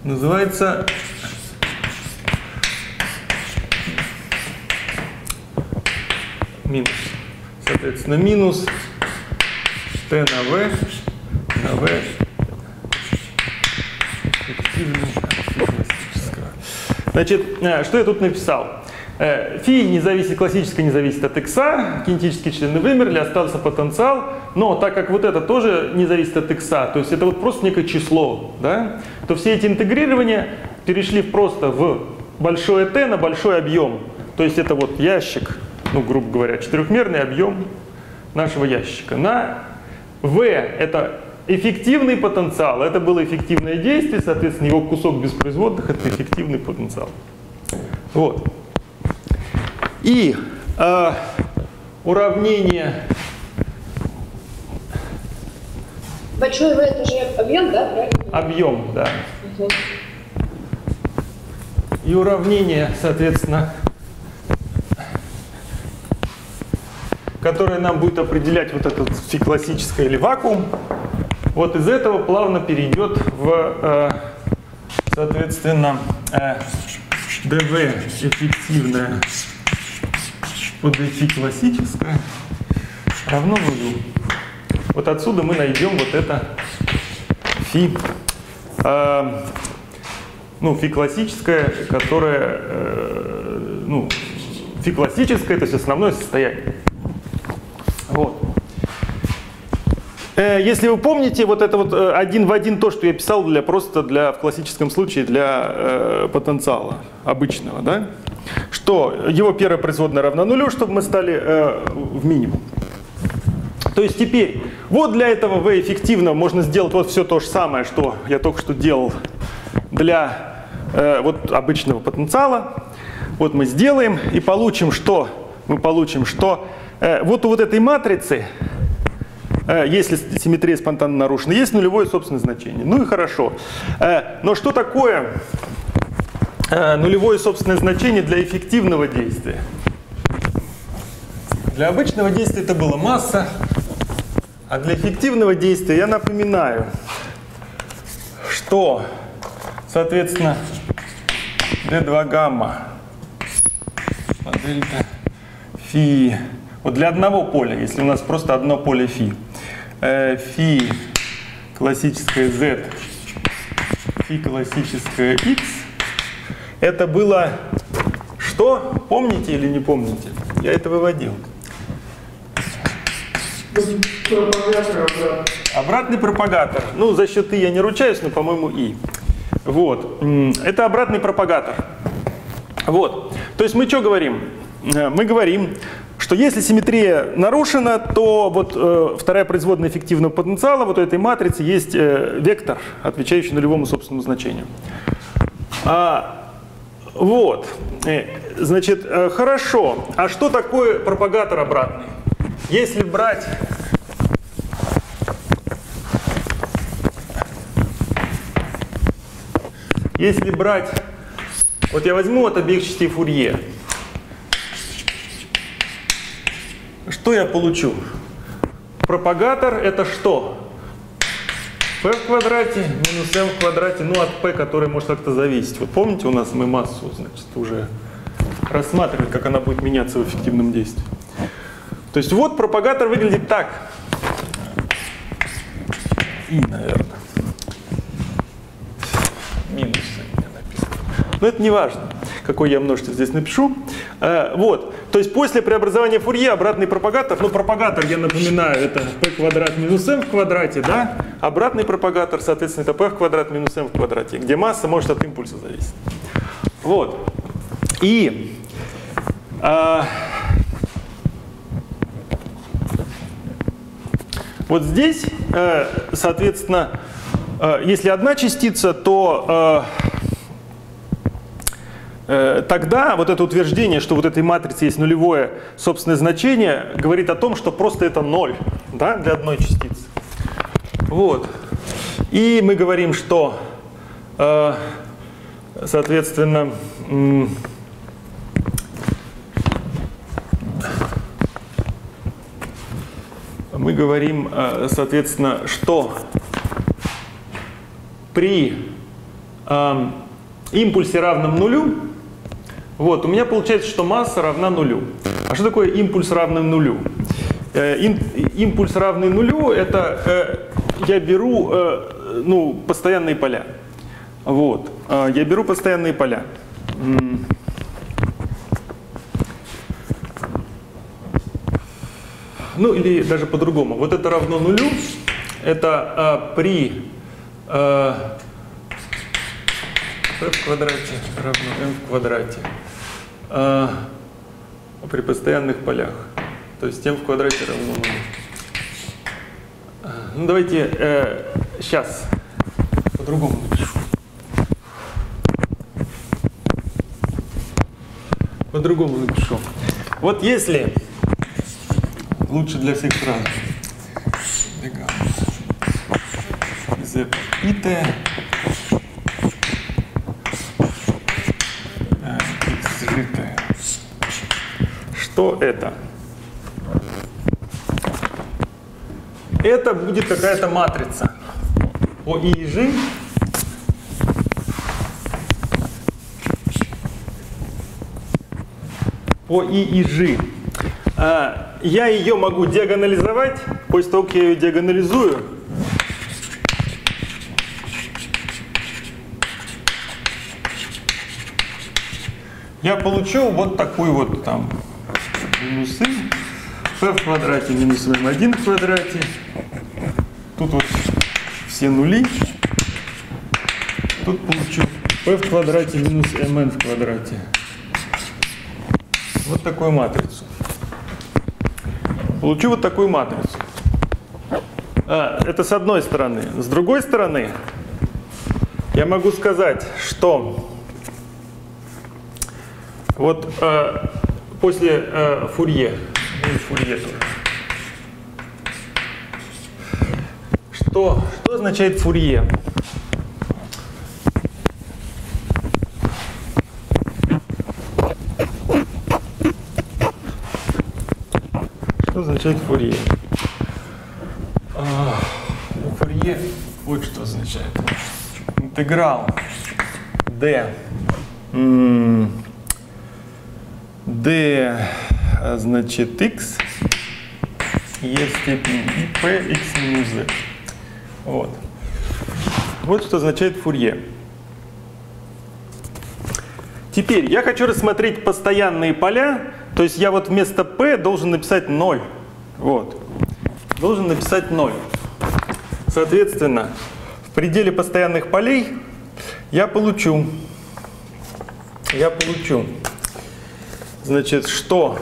называется минус. Соответственно, минус t на v на v. Значит, э, что я тут написал? Э, Фи не зависит, классическая не зависит от x, кинетические члены вымерли, остался потенциал, но так как вот это тоже не зависит от x, то есть это вот просто некое число, да, то все эти интегрирования перешли просто в большое t на большой объем. То есть это вот ящик, ну, грубо говоря, четырехмерный объем нашего ящика. На V это эффективный потенциал, это было эффективное действие, соответственно, его кусок без производных это эффективный потенциал. Вот. И э, уравнение Большой V это же объем, да, правильно? объем, да. Мгм. И уравнение, соответственно, которое нам будет определять вот этот фи классическое или вакуум, вот из этого плавно перейдет в, э, соответственно, э, dv эффективное под фи классическое равно нулю. Вот отсюда мы найдем вот это фи, э, ну, фи классическое, которое, э, ну, фи классическое, то есть основное состояние. Вот. Э, если вы помните, вот это вот э, один в один то, что я писал для просто для, в классическом случае для э, потенциала обычного, да? что его первая производная равна нулю, чтобы мы стали э, в минимум. То есть теперь, вот для этого V эффективно можно сделать вот все то же самое, что я только что делал для э, вот обычного потенциала. Вот мы сделаем и получим, что? Мы получим, что э, вот у вот этой матрицы, э, если симметрия спонтанно нарушена, есть нулевое собственное значение. Ну и хорошо. Э, но что такое э, нулевое собственное значение для эффективного действия? Для обычного действия это была масса, а для эффективного действия я напоминаю, что, соответственно, d2 гамма дельта фи, вот для одного поля, если у нас просто одно поле фи, э, фи классическое z, фи классическое x, это было что? Помните или не помните? Я это выводил. Пропагатор. Обратный пропагатор. Ну, за счет и я не ручаюсь, но, по-моему, и. Вот. Это обратный пропагатор. Вот. То есть мы что говорим? Э, Мы говорим, что если симметрия нарушена, то вот э, вторая производная эффективного потенциала вот у этой матрицы есть э, вектор, отвечающий нулевому собственному значению. А, вот. Э, Значит, э, хорошо. А что такое пропагатор обратный? Если брать Если брать, вот я возьму от обеих частей Фурье, что я получу? Пропагатор это что? p в квадрате минус m в квадрате, ну от p, который может как-то зависеть. Вот помните, у нас мы массу, значит, уже рассматривали, как она будет меняться в эффективном действии. То есть вот пропагатор выглядит так. И, наверное. Минус. Но это не важно, какой я множитель здесь напишу. Э, вот. То есть после преобразования Фурье обратный пропагатор, ну пропагатор, я напоминаю, это p квадрат минус m в квадрате, да? Обратный пропагатор, соответственно, это p в квадрат минус m в квадрате, где масса может от импульса зависеть. Вот. И а, вот здесь, э, соответственно, э, если одна частица, то э, э, тогда вот это утверждение, что вот этой матрицы есть нулевое собственное значение, говорит о том, что просто это ноль да, для одной частицы. Вот. И мы говорим, что, э, соответственно, мы говорим, э, соответственно, что при импульсе равном нулю, вот, у меня получается, что масса равна нулю. А что такое импульс равный нулю? Э, им- импульс равный нулю, это э, я беру э, ну, постоянные поля. Вот, я беру постоянные поля. Ну или даже по-другому. Вот это равно нулю. Это при p в квадрате равно m в квадрате при постоянных полях. То есть m в квадрате равно. А, Ну давайте сейчас по-другому напишу. По-другому напишу. Вот если лучше для всех сразу. Z и T. Что это? Это будет какая-то матрица. по g по и и g. А, я ее могу диагонализовать. После того, как я ее диагонализую, я получу вот такой вот там минус и p в квадрате минус m1 в квадрате. Тут вот все нули. Тут получу p в квадрате минус mn в квадрате. Вот такую матрицу. Получу вот такую матрицу. А, это с одной стороны. С другой стороны, я могу сказать, что вот э, после э, Фурье, Фурье тоже, что, что означает Фурье? Что означает Фурье? А, ну, Фурье вот что означает. Интеграл d м, d а, значит x e в степени и p x минус z. Вот. Вот что означает Фурье. Теперь я хочу рассмотреть постоянные поля, то есть я вот вместо p должен написать 0. Вот. Должен написать 0. Соответственно, в пределе постоянных полей я получу, я получу, значит, что?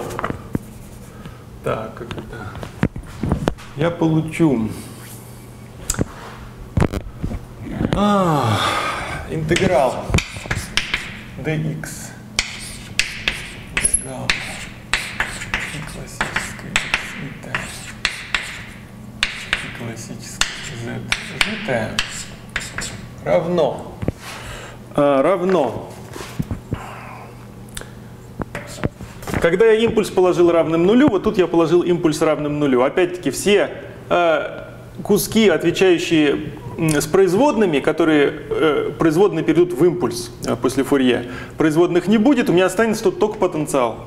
Так, как это? Я получу. А, интеграл. Dx интеграл. Классической и и классической z gt равно. А, равно когда я импульс положил равным нулю, вот тут я положил импульс равным нулю. Опять-таки все э, куски, отвечающие с производными, которые э, производные перейдут в импульс э, после Фурье, производных не будет, у меня останется тут только потенциал.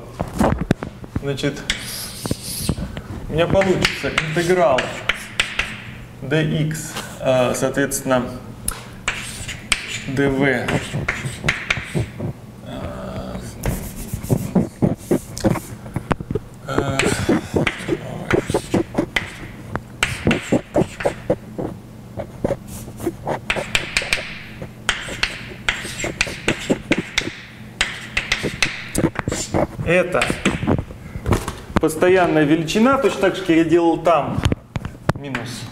Значит, у меня получится интеграл dx, э, соответственно, dv это постоянная величина, точно так же, как я делал там, минус.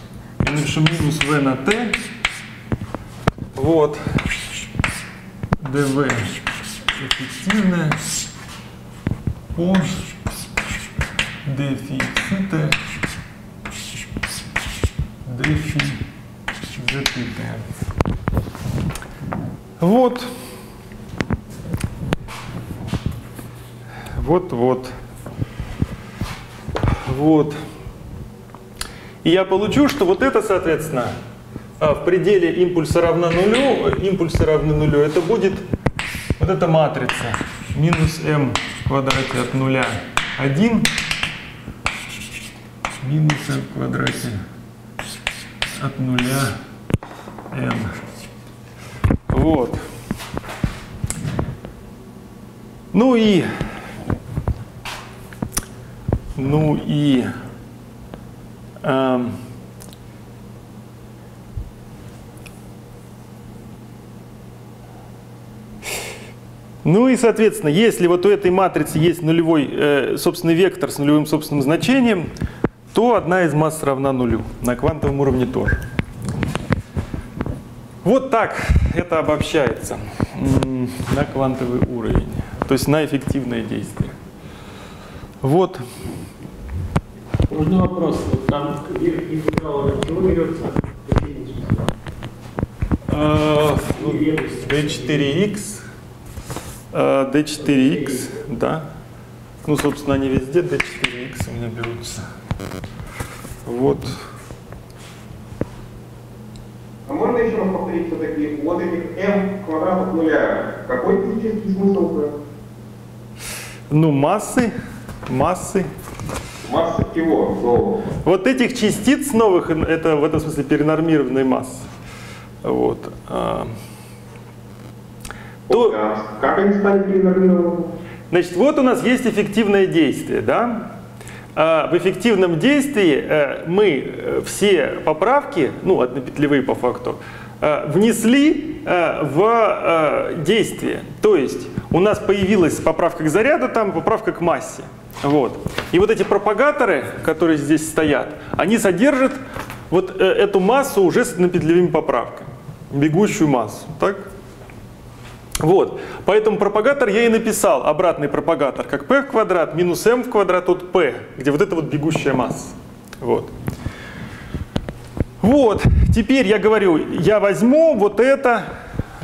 Я напишу минус v на t. Вот. dv эффективная по дефиците дефиците. Вот. Вот-вот. Вот. И я получу, что вот это, соответственно, а, в пределе импульса равна нулю, импульсы равны нулю, это будет вот эта матрица. Минус m в квадрате от нуля 1, минус m в квадрате от нуля m. Вот. Ну и ну и эм, ну и, соответственно, если вот у этой матрицы есть нулевой э, собственный вектор с нулевым собственным значением, то одна из масс равна нулю. На квантовом уровне тоже. Вот так это обобщается на квантовый уровень, то есть на эффективное действие. Вот. Можно вопрос? Вот там интеграл от чего берется? Э, ну, D4X, э, D4X, да. Ну, собственно, они везде D4X у меня берутся. Вот. А можно еще раз повторить все-таки, вот этих m квадратов нуля, какой физический смысл? Ну, массы, массы. Масса чего? нового? Вот этих частиц новых, это в этом смысле перенормированная масса. Вот. а. То- Как они стали перенормированными? Значит, вот у нас есть эффективное действие, да? А в эффективном действии э, мы э, все поправки, ну, однопетлевые по факту, э, внесли в действие. То есть у нас появилась поправка к заряду, там поправка к массе. Вот. И вот эти пропагаторы, которые здесь стоят, они содержат вот эту массу уже с однопетлевыми поправками, бегущую массу. Так? Вот, поэтому пропагатор я и написал, обратный пропагатор, как p в квадрат минус m в квадрат от p, где вот это вот бегущая масса. Вот. Вот, теперь я говорю, я возьму вот это,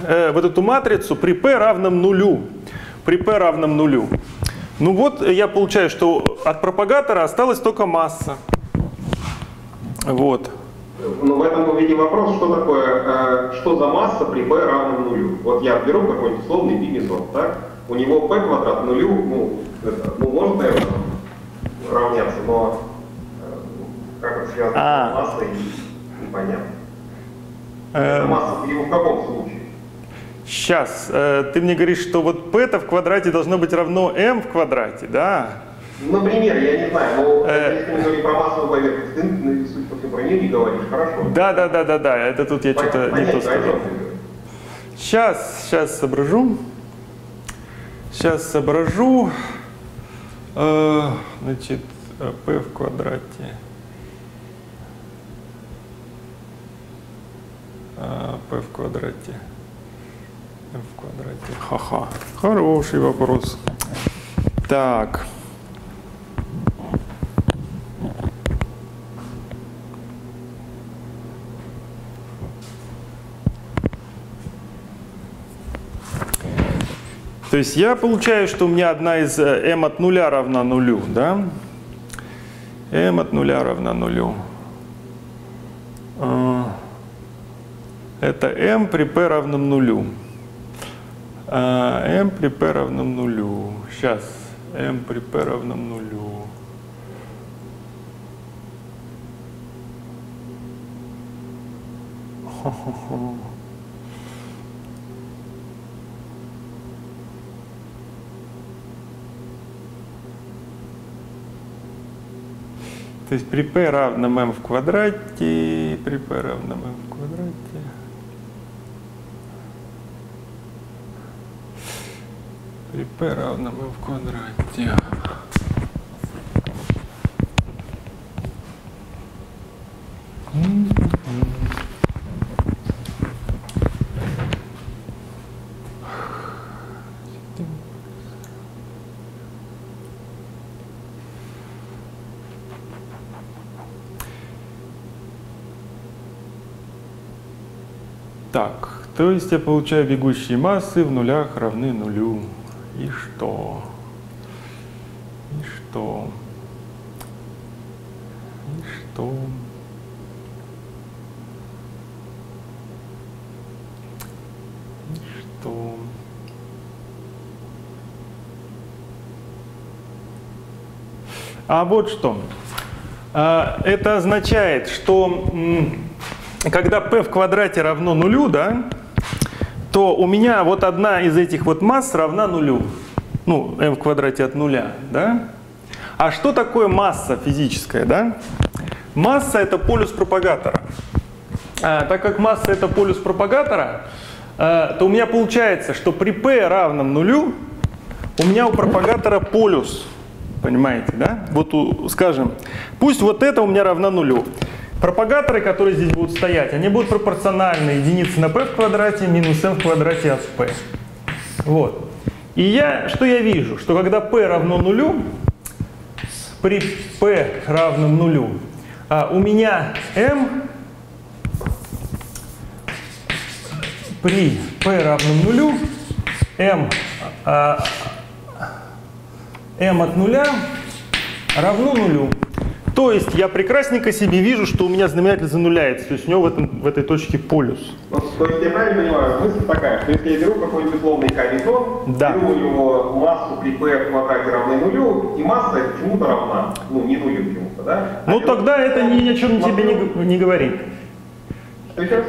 э, вот эту матрицу при p равном нулю, при p равном нулю. Ну вот я получаю, что от пропагатора осталась только масса. Вот. Ну, в этом виде вопрос, что такое, э, что за масса при p равном нулю. Вот я беру какой-нибудь условный бимезон, так? У него p квадрат нулю, ну, это, ну может, наверное, равняться, но э, как это связано А. с массой, непонятно. Э, Эта масса его в каком случае? Сейчас, э, ты мне говоришь, что вот p-то в квадрате должно быть равно m в квадрате, да? Например, я не знаю, но Э. если мы говорим про массовую поверхность, ты, ну, судя по про нее не говоришь, хорошо. Да, да, да, да, да, это тут я что-то не то сказал. Сейчас, сейчас соображу. Сейчас соображу. Э, значит, э, p в квадрате. А, p в квадрате. m в квадрате. Ха-ха. Хороший вопрос. Так. То есть я получаю, что у меня одна из э, m от нуля равна нулю, да? m от нуля равна нулю. А, Это m при p равном нулю. А, m при p равном нулю. Сейчас. m при p равном нулю. То есть при p равном m в квадрате, при p равном m в квадрате. При p равном m в квадрате. Так, то есть я получаю бегущие массы в нулях равны нулю. И что? И что? И что? И что? А вот что. А, Это означает, что когда p в квадрате равно нулю, да, то у меня вот одна из этих вот масс равна нулю. Ну, m в квадрате от нуля, да? А что такое масса физическая, да? Масса это полюс пропагатора. А, так как масса это полюс пропагатора, а, то у меня получается, что при p равном нулю у меня у пропагатора полюс. Понимаете, да? Вот, скажем, пусть вот это у меня равна нулю. Пропагаторы, которые здесь будут стоять, они будут пропорциональны единице на p в квадрате минус m в квадрате от p. Вот. И я, что я вижу? Что когда p равно нулю, при p равном нулю, а, у меня m при p равном нулю, m, а, m от нуля равно нулю. То есть я прекрасненько себе вижу, что у меня знаменатель зануляется, то есть у него в, этом, в этой точке полюс. Ну, то есть я правильно понимаю, мысль такая, что если я беру какой-нибудь условный горизонт, Да. беру у него массу при p в квадрате равной нулю, и масса чему-то равна, ну не нулю чему-то, да? Ну А тогда это ни о чем тебе не, Массу- не говорит. Что еще?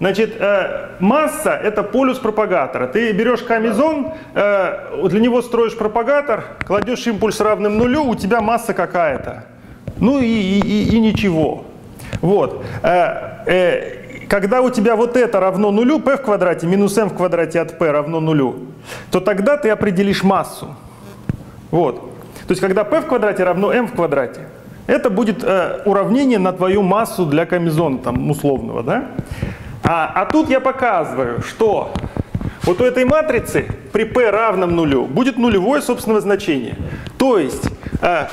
Значит, э, масса – это полюс пропагатора. Ты берешь камезон, э, для него строишь пропагатор, кладешь импульс равным нулю, у тебя масса какая-то. Ну и, и- и- ничего. Вот. Э, э, когда у тебя вот это равно нулю, p в квадрате минус m в квадрате от p равно нулю, то тогда ты определишь массу. Вот. То есть, когда p в квадрате равно m в квадрате, это будет э, уравнение на твою массу для комизона там, условного, да? А, а тут я показываю, что вот у этой матрицы при p равном нулю будет нулевое собственного значения. То есть э,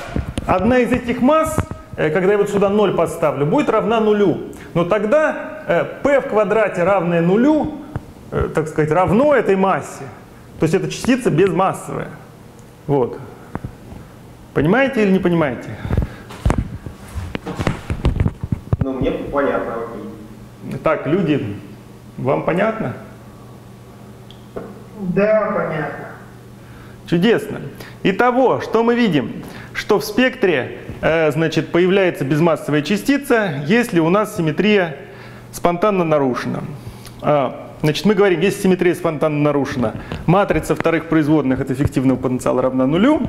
одна из этих масс, э, когда я вот сюда 0 поставлю, будет равна нулю. Но тогда э, p в квадрате равное нулю, э, так сказать, равно этой массе. То есть это частица безмассовая. Вот. Понимаете или не понимаете? Ну, мне понятно, окей. Так, люди, вам понятно? Да, понятно. Чудесно. Итого, что мы видим? Что в спектре э, значит, появляется безмассовая частица, если у нас симметрия спонтанно нарушена. А, значит, мы говорим, если симметрия спонтанно нарушена, матрица вторых производных от эффективного потенциала равна нулю.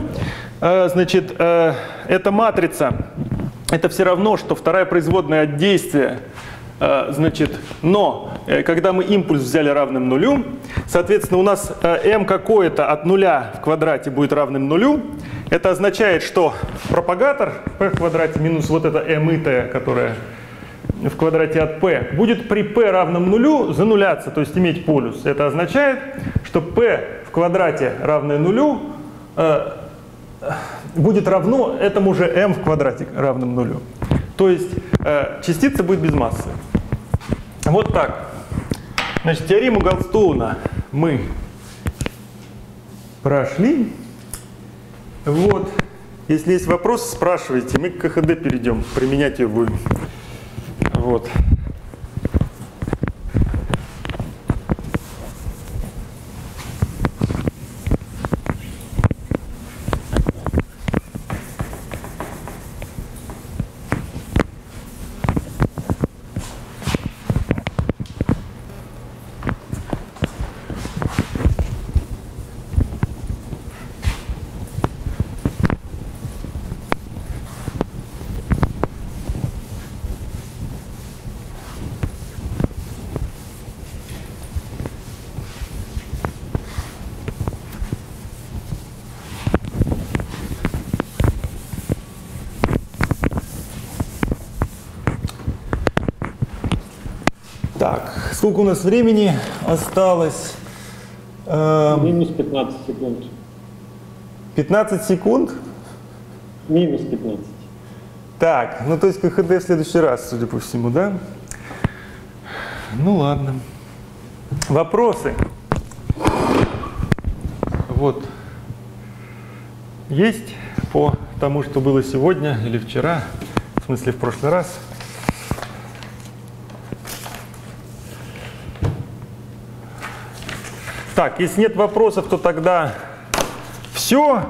Э, значит, э, эта матрица, это все равно, что вторая производная от действия Значит, но э, когда мы импульс взяли равным нулю, соответственно, у нас э, m какое-то от нуля в квадрате будет равным нулю. Это означает, что пропагатор p в квадрате минус вот это m итая, которая в квадрате от p, будет при p равном нулю зануляться, то есть иметь полюс. Это означает, что p в квадрате равное нулю э, будет равно этому же m в квадрате равным нулю. То есть э, частица будет без массы. Вот так. Значит, теорему Голдстоуна мы прошли. Вот. Если есть вопросы, спрашивайте. Мы к КХД перейдем. Применять ее будем. Вот. Так, сколько у нас времени осталось? Эм, Минус 15 секунд. 15 секунд? Минус 15. Так, ну то есть КХД в следующий раз, судя по всему, да? Ну ладно. Вопросы? Вот. Есть по тому, что было сегодня или вчера, в смысле в прошлый раз? Так, если нет вопросов, то тогда все.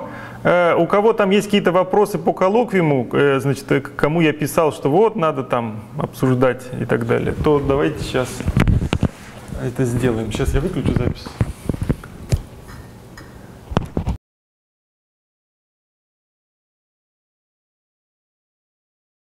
Э, У кого там есть какие-то вопросы по коллоквиуму, э, значит, э, кому я писал, что вот надо там обсуждать и так далее, то давайте сейчас это сделаем. Сейчас я выключу запись.